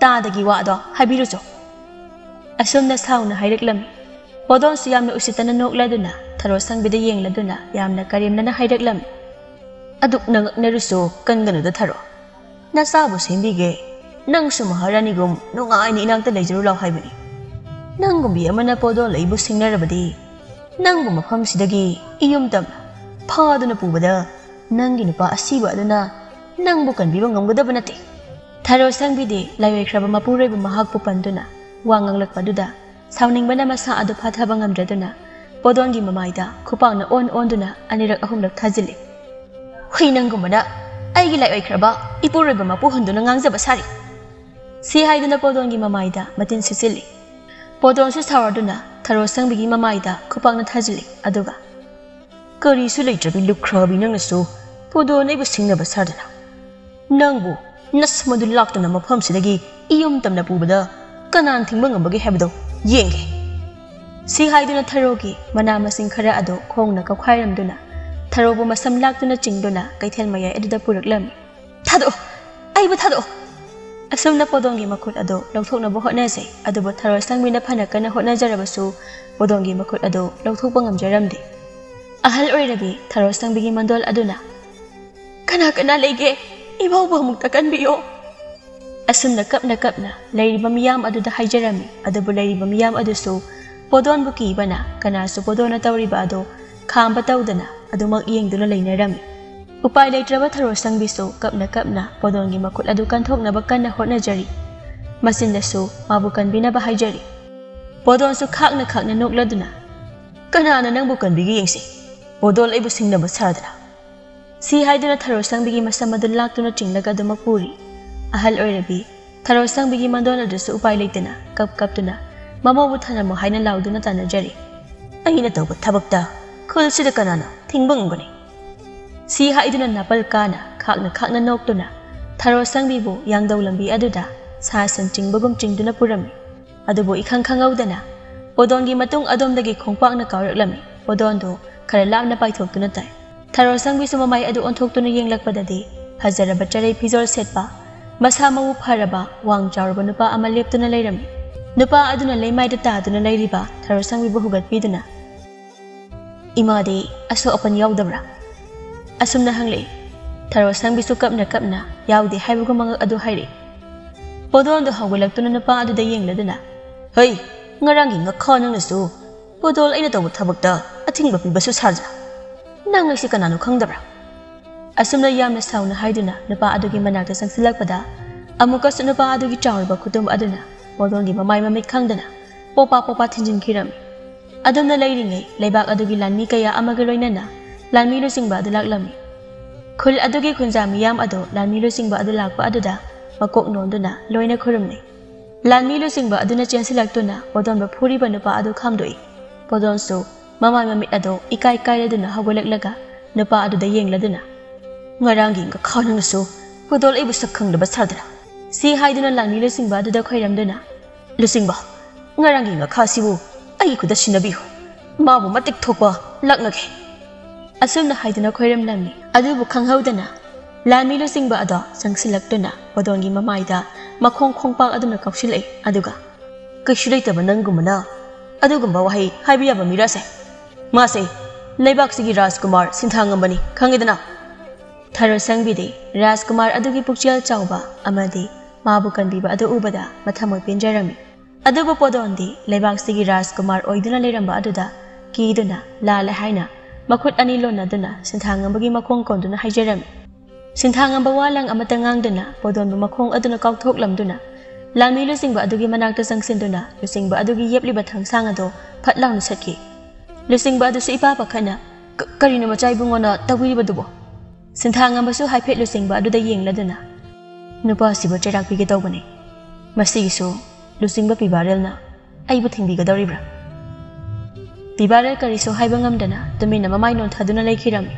ꯇꯥꯗꯒꯤ ꯋꯥ ꯑꯗꯣ ꯍꯥꯏꯕꯤꯔꯨꯆꯣ ꯑꯁꯨꯝꯅ ꯁꯥꯎꯅ ꯍꯥꯏꯔꯛꯂꯝꯃꯤ ꯄꯣꯗꯣꯟꯁꯨ ꯌꯥꯝꯅ ꯎꯁꯤꯠꯇꯅ ꯅꯣꯛꯂꯗꯨꯅ ꯊꯔꯣ ꯁꯪꯕꯤꯗ ꯌꯦꯡꯂꯗꯨꯅ ꯌꯥꯝꯅ ꯀꯔꯦꯝꯅꯅ ꯍꯥꯏꯔꯛꯂꯝꯃꯤ ꯑꯗꯨꯛ ꯅꯉꯛꯅꯔꯨꯁꯨ ꯀꯟꯒꯅꯨꯗ ꯊꯔꯣ ꯅꯆꯥꯕꯨ ꯁꯦꯝꯕꯤꯒꯦ ꯅꯪꯁꯨ ꯃꯍꯥꯔꯥꯅꯤꯒꯨꯝ ꯅꯨꯡꯉꯥꯏꯅ ꯏꯅꯥꯛꯇ ꯂꯩꯖꯔꯨ ꯂꯥꯎ ꯍꯥꯏꯕꯅꯤ ꯅꯪꯒꯨꯝꯕꯤ ꯑꯃꯅ ꯄꯣꯗꯣꯟ ꯂꯩꯕꯨ ꯁꯤꯡꯅꯔꯕꯗꯤ ꯅꯪꯕꯨ ꯃꯐꯝꯁꯤꯗꯒꯤ ꯏꯌꯨꯝ ꯇꯝꯅ ꯐꯥꯗꯨꯅ ꯄꯨꯕꯗ ꯅꯪꯒꯤ ꯅꯨꯄꯥ ꯑꯁꯤꯕ ꯑꯗꯨꯅ ꯅꯪꯕꯨ ꯀꯟꯕꯤꯕ ꯉꯝꯒꯗꯕ ꯅꯠꯇꯦ ꯊꯔꯣ ꯁꯪꯕꯤꯗꯤ ꯂꯥꯏꯑꯣꯏꯈ꯭ꯔꯕ ꯃꯄꯨꯔꯣꯏꯕ ꯃꯍꯥꯛꯄꯨ ꯄꯟꯗꯨꯅ ꯋꯥ ꯉꯥꯡꯂꯛꯄꯗꯨꯗ ꯁꯥꯎꯅꯤꯡꯕꯅ ꯃꯁꯥ ꯑꯗꯨ ꯐꯥꯊꯕ ꯉꯝꯗ꯭ꯔꯗꯨꯅ ꯄꯣꯗꯣꯟꯒꯤ ꯃꯃꯥꯏꯗ ꯈꯨꯄꯥꯛꯅ ꯑꯣꯟ ꯑꯣꯟꯗꯨꯅ ꯑꯅꯤꯔꯛ ꯑꯍꯨꯝꯂꯛ ꯊꯥꯖꯤꯜꯂꯤ ꯍꯨꯏ ꯅꯪꯒꯨꯝꯕꯅ ꯑꯩꯒꯤ ꯂꯥꯏꯑꯣꯏꯈ꯭ꯔꯕ ꯏꯄꯨꯔꯣꯏꯕ ꯃꯄꯨ ꯍꯨꯟꯗꯨꯅ ꯉꯥꯡꯖꯕ ꯁꯥꯔꯤ ꯁꯤ ꯍꯥꯏꯗꯨꯅ ꯄꯣꯗꯣꯟꯒꯤ ꯃꯃꯥꯏꯗ ꯃꯇꯤꯟ ꯁꯤꯠꯆꯤꯜꯂꯤ ꯄꯣꯗꯣꯟꯁꯨ ꯁꯥꯎꯔꯗꯨꯅ ꯊꯔꯣ ꯁꯪꯕꯤꯒꯤ ꯃꯃꯥꯏꯗ ꯈꯨꯄꯥꯛꯅ ꯊꯥꯖꯤꯜꯂꯤ ꯑꯗꯨꯒ ꯀꯔꯤꯁꯨ ꯂꯩꯇ꯭ꯔꯕꯤ ꯂꯨꯈ꯭ꯔꯕꯤ ꯅꯪꯅꯁꯨ ꯄꯣꯗꯣꯟ ꯑꯩꯕꯨ ꯁꯤꯡꯅꯕ ꯁꯥꯗꯅ ꯅꯪꯕꯨ ꯅꯁ ꯃꯗꯨ ꯂꯥꯛꯇꯨꯅ ꯃꯐꯝꯁꯤꯗꯒꯤ ꯏꯌꯨꯝ ꯇꯝꯅ ꯄꯨꯕꯗ ꯀꯅꯥꯅ ꯊꯤꯡꯕ ꯉꯝꯕꯒꯦ ꯍꯥꯏꯕꯗꯣ ꯌꯦꯡꯒꯦ ꯁꯤ ꯍꯥꯏꯗꯨꯅ ꯊꯔꯣꯒꯤ ꯃꯅꯥ ꯃꯁꯤꯡ ꯈꯔ ꯑꯗꯨ ꯈꯣꯡꯅ tharo bu masam lak tu na ching do na, kai thel maya edu được purak lam thado, ai bu thado. Asum na podong gi makut ado lauthok na bu hotna se. Adu bu tharo sang mi na phana kana hotna jara basu podong gi makut ado lauthok bangam jaram de ahal oi rabi tharo sang bigi mandol aduna kana kana lege ibau bu muk takan biyo asum na kap đi kap na, lairi ba miyam adu da haijarami adu bu lairi ba miyam adu so, podon bu ki bana kana su podon na tawri ba ado, kham ba tawdana ꯑꯗꯨꯃꯛ ꯌꯦꯡꯗꯨꯅ ꯂꯩꯅꯔꯝꯃꯤ ꯎꯄꯥꯏ ꯂꯩꯇ꯭ꯔꯕ ꯊꯔꯣ ꯁꯪꯕꯤꯁꯨ ꯀꯞꯅ ꯀꯞꯅ ꯄꯣꯗꯣꯟꯒꯤ ꯃꯈꯨꯠ ꯑꯗꯨ ꯀꯟꯊꯣꯛꯅꯕ ꯀꯟꯅ ꯍꯣꯠꯅꯖꯔꯤ ꯃꯆꯤꯟꯗꯁꯨ ꯃꯥꯕꯨ ꯀꯟꯕꯤꯅꯕ ꯍꯥꯏꯖꯔꯤ ꯄꯣꯗꯣꯟꯁꯨ ꯈꯥꯛꯅ ꯈꯥꯛꯅ ꯅꯣꯛꯂꯗꯨꯅ ꯀꯅꯥꯅ ꯅꯪꯕꯨ ꯀꯟꯕꯤꯒꯦ ꯌꯦꯡꯁꯤ ꯄꯣꯗꯣꯟ ꯑꯩꯕꯨ ꯁꯤꯡꯅꯕ ꯁꯥꯗꯅ ꯁꯤ ꯍꯥꯏꯗꯨꯅ ꯊꯔꯣ ꯁꯪꯕꯤꯒꯤ ꯃꯁꯝ ꯑꯗꯨ ꯂꯥꯛꯇꯨꯅ ꯆꯤꯡꯂꯒ ꯑꯗꯨꯃꯛ ꯄꯨꯔꯤ ꯑꯍꯜ ꯑꯣꯏꯔꯕꯤ ꯊꯔꯣ ꯁꯪꯕꯤꯒꯤ ꯃꯟꯗꯣꯟ ꯑꯗꯨꯁꯨ ꯎꯄꯥꯏ ꯂꯩꯇꯅ ꯀꯞ ꯀꯞꯇꯨꯅ ꯃꯃꯧꯕꯨ ꯊꯅꯝꯃꯨ ꯍꯥꯏꯅ ꯂꯥꯎꯗꯨꯅ ꯇꯥꯟꯅꯖꯔꯤ ꯑꯩꯅ ꯇꯧꯕ ꯊꯕꯛꯇ khulsida kanana thingbang gani si haiduna napal kana khakna khakna nokduna tharo sangbi bu yangdau lambi aduda sa san chingbagum chingduna purami adubu ikhang khangaudana ở matung adomdagi khongpakna kawraklami na khara lamna paithokduna tai tharo sangbi sumamai adu onthoktuna yenglakpadadi hazaraba charai ba, setpa masa mau phá ra ba, wang jawrba nupa ama leptuna leirami nupa aduna mai da ta aduna leiriba tharo hụt bu hugat na. ꯏꯃꯥꯗꯤ ꯑꯁꯣꯛ ꯑꯄꯟ ꯌꯥꯎꯗꯕ꯭ꯔꯥ ꯑꯁꯨꯝꯅ ꯍꯪꯂꯛꯏ ꯊꯔꯣ ꯁꯪꯕꯤꯁꯨ ꯀꯞꯅ ꯀꯞꯅ ꯌꯥꯎꯗꯦ ꯍꯥꯏꯕꯒꯨꯝ ꯃꯉꯛ ꯑꯗꯨ ꯍꯥꯏꯔꯛꯏ ꯄꯣꯗꯣꯟꯗꯣ ꯍꯧꯒꯠꯂꯛꯇꯨꯅ ꯅꯨꯄꯥ ꯑꯗꯨꯗ ꯌꯦꯡꯂꯗꯨꯅ ꯍꯩ ꯉꯔꯥꯡꯒꯤ ꯉꯈꯥ ꯅꯪꯅꯁꯨ ꯄꯣꯗꯣꯜ ꯑꯩꯅ ꯇꯧꯕ ꯊꯕꯛꯇ ꯑꯊꯤꯡꯕ ꯄꯤꯕꯁꯨ ꯁꯥꯖ ꯅꯪ ꯑꯩꯁꯤ ꯀꯅꯥꯅꯣ ꯈꯪꯗꯕ꯭ꯔꯥ ꯑꯁꯨꯝꯅ ꯌꯥꯝꯅ ꯁꯥꯎꯅ ꯍꯥꯏꯗꯨꯅ ꯅꯨꯄꯥ ꯑꯗꯨꯒꯤ ꯃꯅꯥꯛꯇ ꯆꯪꯁꯤꯜꯂꯛꯄꯗ ꯑꯃꯨꯛꯀꯁꯨ ꯅꯨꯄꯥ ꯑꯗꯨꯒꯤ ꯆꯥꯎꯔꯕ ꯈꯨꯇꯨꯝ ꯑꯗꯨꯅ ꯄꯣꯗꯣꯟꯒꯤ ꯃꯃꯥꯏ ꯃꯃꯤꯠ ꯈꯪꯗꯅ ꯄꯣꯄꯥ ꯄꯣꯄꯥ ꯊꯤꯟꯖꯤꯟꯈꯤꯔꯝꯃꯤ ꯑꯗꯨꯝꯅ ꯂꯩꯔꯤꯉꯩ ꯂꯩꯕꯥꯛ ꯑꯗꯨꯒꯤ ꯂꯥꯟꯃꯤ ꯀꯌꯥ ꯑꯃꯒ ꯂꯣꯏꯅꯅ ꯂꯥꯟꯃꯤ ꯂꯨꯆꯤꯡꯕ ꯑꯗꯨ ꯂꯥꯛꯂꯝꯃꯤ ꯈꯨꯜ ꯑꯗꯨꯒꯤ ꯈꯨꯟꯖꯥ ꯃꯤꯌꯥꯝ ꯑꯗꯨ ꯂꯥꯟꯃꯤ ꯂꯨꯆꯤꯡꯕ ꯑꯗꯨ ꯂꯥꯛꯄ ꯑꯗꯨꯗ ꯃꯀꯣꯛ ꯅꯣꯟꯗꯨꯅ ꯂꯣꯏꯅ ꯈꯨꯔꯨꯝꯅꯩ ꯂꯥꯟꯃꯤ ꯂꯨꯆꯤꯡꯕ ꯑꯗꯨꯅ ꯆꯦꯟꯁꯤꯜꯂꯛꯇꯨꯅ ꯄꯣꯗꯣꯟꯕ ꯐꯨꯔꯤꯕ ꯅꯨꯄꯥ ꯑꯗꯨ ꯈꯥꯝꯗꯣꯛꯏ ꯄꯣꯗꯣꯟꯁꯨ ꯃꯃꯥꯏ ꯃꯃꯤꯠ ꯑꯗꯨ ꯏꯀꯥꯏ ꯀꯥꯏꯔꯗꯨꯅ ꯍꯧꯒꯠꯂꯛꯂꯒ ꯅꯨꯄꯥ ꯑꯗꯨꯗ ꯌꯦꯡꯂꯗꯨꯅ ꯉꯔꯥꯡꯒꯤ ꯉꯈꯥ ꯅꯪꯅꯁꯨ ꯄꯣꯗꯣꯜ ꯑꯩꯕꯨ ꯁꯛ ꯈꯪꯗꯕ ꯁꯥꯗ꯭ꯔꯥ ꯁꯤ ꯍꯥꯏꯗꯨꯅ ꯂꯥꯟꯃꯤ ꯂꯨꯆꯤꯡꯕ ꯑꯗꯨꯗ ꯈꯣꯏꯔꯝꯗꯨꯅ ꯂꯨꯆꯤꯡꯕ ai cũng đã xin bị mà bố mất tích thuộc bà lặng ngạc asum na haidana khoiram lami adu bu khang hau dana lami lo sing ba ado sang silak dana bodongi mamai da makhong khong pa aduna kapsilai aduga kishulai ta banang gumana adugum ba wahai haibiya ba mirase ma se lebak sigi rajkumar sinthangam bani khangi dana tharo sang bi de rajkumar adugi pukchal chawba amadi mabu kanbiba adu ubada mathamoi penjarami ꯑꯗꯨꯕꯨ ꯄꯣꯗꯣꯟꯗꯤ ꯂꯩꯕꯥꯛꯁꯤꯒꯤ ꯔꯥꯖꯀꯨꯃꯥꯔ ꯑꯣꯏꯗꯨꯅ ꯂꯩꯔꯝꯕ ꯑꯗꯨꯗ ꯀꯤꯗꯨꯅ ꯂꯥꯜꯂꯦ ꯍꯥꯏꯅ ꯃꯈꯨꯠ ꯑꯅꯤ ꯂꯣꯟꯅꯗꯨꯅ ꯁꯤꯟꯊꯥꯉꯝꯕꯒꯤ ꯃꯈꯣꯡ ꯀꯣꯟꯗꯨꯅ ꯍꯥꯏꯖꯔꯝꯃꯤ ꯁꯤꯟꯊꯥꯉꯝꯕ ꯋꯥꯂꯪ ꯑꯃꯇ ꯉꯥꯡꯗꯨꯅ ꯄꯣꯗꯣꯟꯕꯨ ꯃꯈꯣꯡ ꯑꯗꯨꯅ ꯀꯥꯎꯊꯣꯛꯂꯝꯗꯨꯅ ꯂꯥꯟꯃꯤ ꯂꯨꯆꯤꯡꯕ ꯑꯗꯨꯒꯤ ꯃꯅꯥꯛꯇ ꯆꯪꯁꯤꯟꯗꯨꯅ ꯂꯨꯆꯤꯡꯕ ꯑꯗꯨꯒꯤ ꯌꯦꯞꯂꯤꯕ ꯊꯥꯡꯁꯥꯡ ꯑꯗꯨ ꯐꯠ ꯂꯥꯎꯅ ꯁꯠꯈꯤ ꯂꯨꯆꯤꯡꯕ ꯑꯗꯨꯁꯨ ꯏꯄꯥ ꯄꯥꯈꯠꯅ ꯀꯔꯤꯅꯣ ꯃꯆꯥ ꯏꯕꯨꯡꯉꯣꯅ ꯇꯧꯕꯤꯔꯤꯕꯗꯨꯕꯣ ꯁꯤꯟꯊꯥꯉꯝꯕꯁꯨ ꯍꯥꯏꯐꯦꯠ ꯂꯨꯆꯤꯡꯕ ꯑꯗꯨꯗ ꯌꯦꯡꯂꯗꯨꯅ ꯅꯨꯄꯥꯁꯤꯕꯨ ꯆꯩꯔꯥꯛꯄꯤꯒꯦ ꯇꯧꯕꯅꯤ ꯃꯁꯤꯒꯤꯁꯨ ꯂꯨꯆꯤꯡꯕ ꯄꯤꯕꯥꯔꯦꯜꯅ ꯑꯩꯕꯨ ꯊꯤꯡꯕꯤꯒꯗꯧꯔꯤꯕ꯭ꯔꯥ ꯄꯤꯕꯥꯔꯦꯜ ꯀꯔꯤꯁꯨ ꯍꯥꯏꯕ ꯉꯝꯗꯅ ꯇꯨꯃꯤꯟꯅ ꯃꯃꯥꯏ ꯅꯣꯟꯊꯗꯨꯅ ꯂꯩꯈꯤꯔꯝꯃꯤ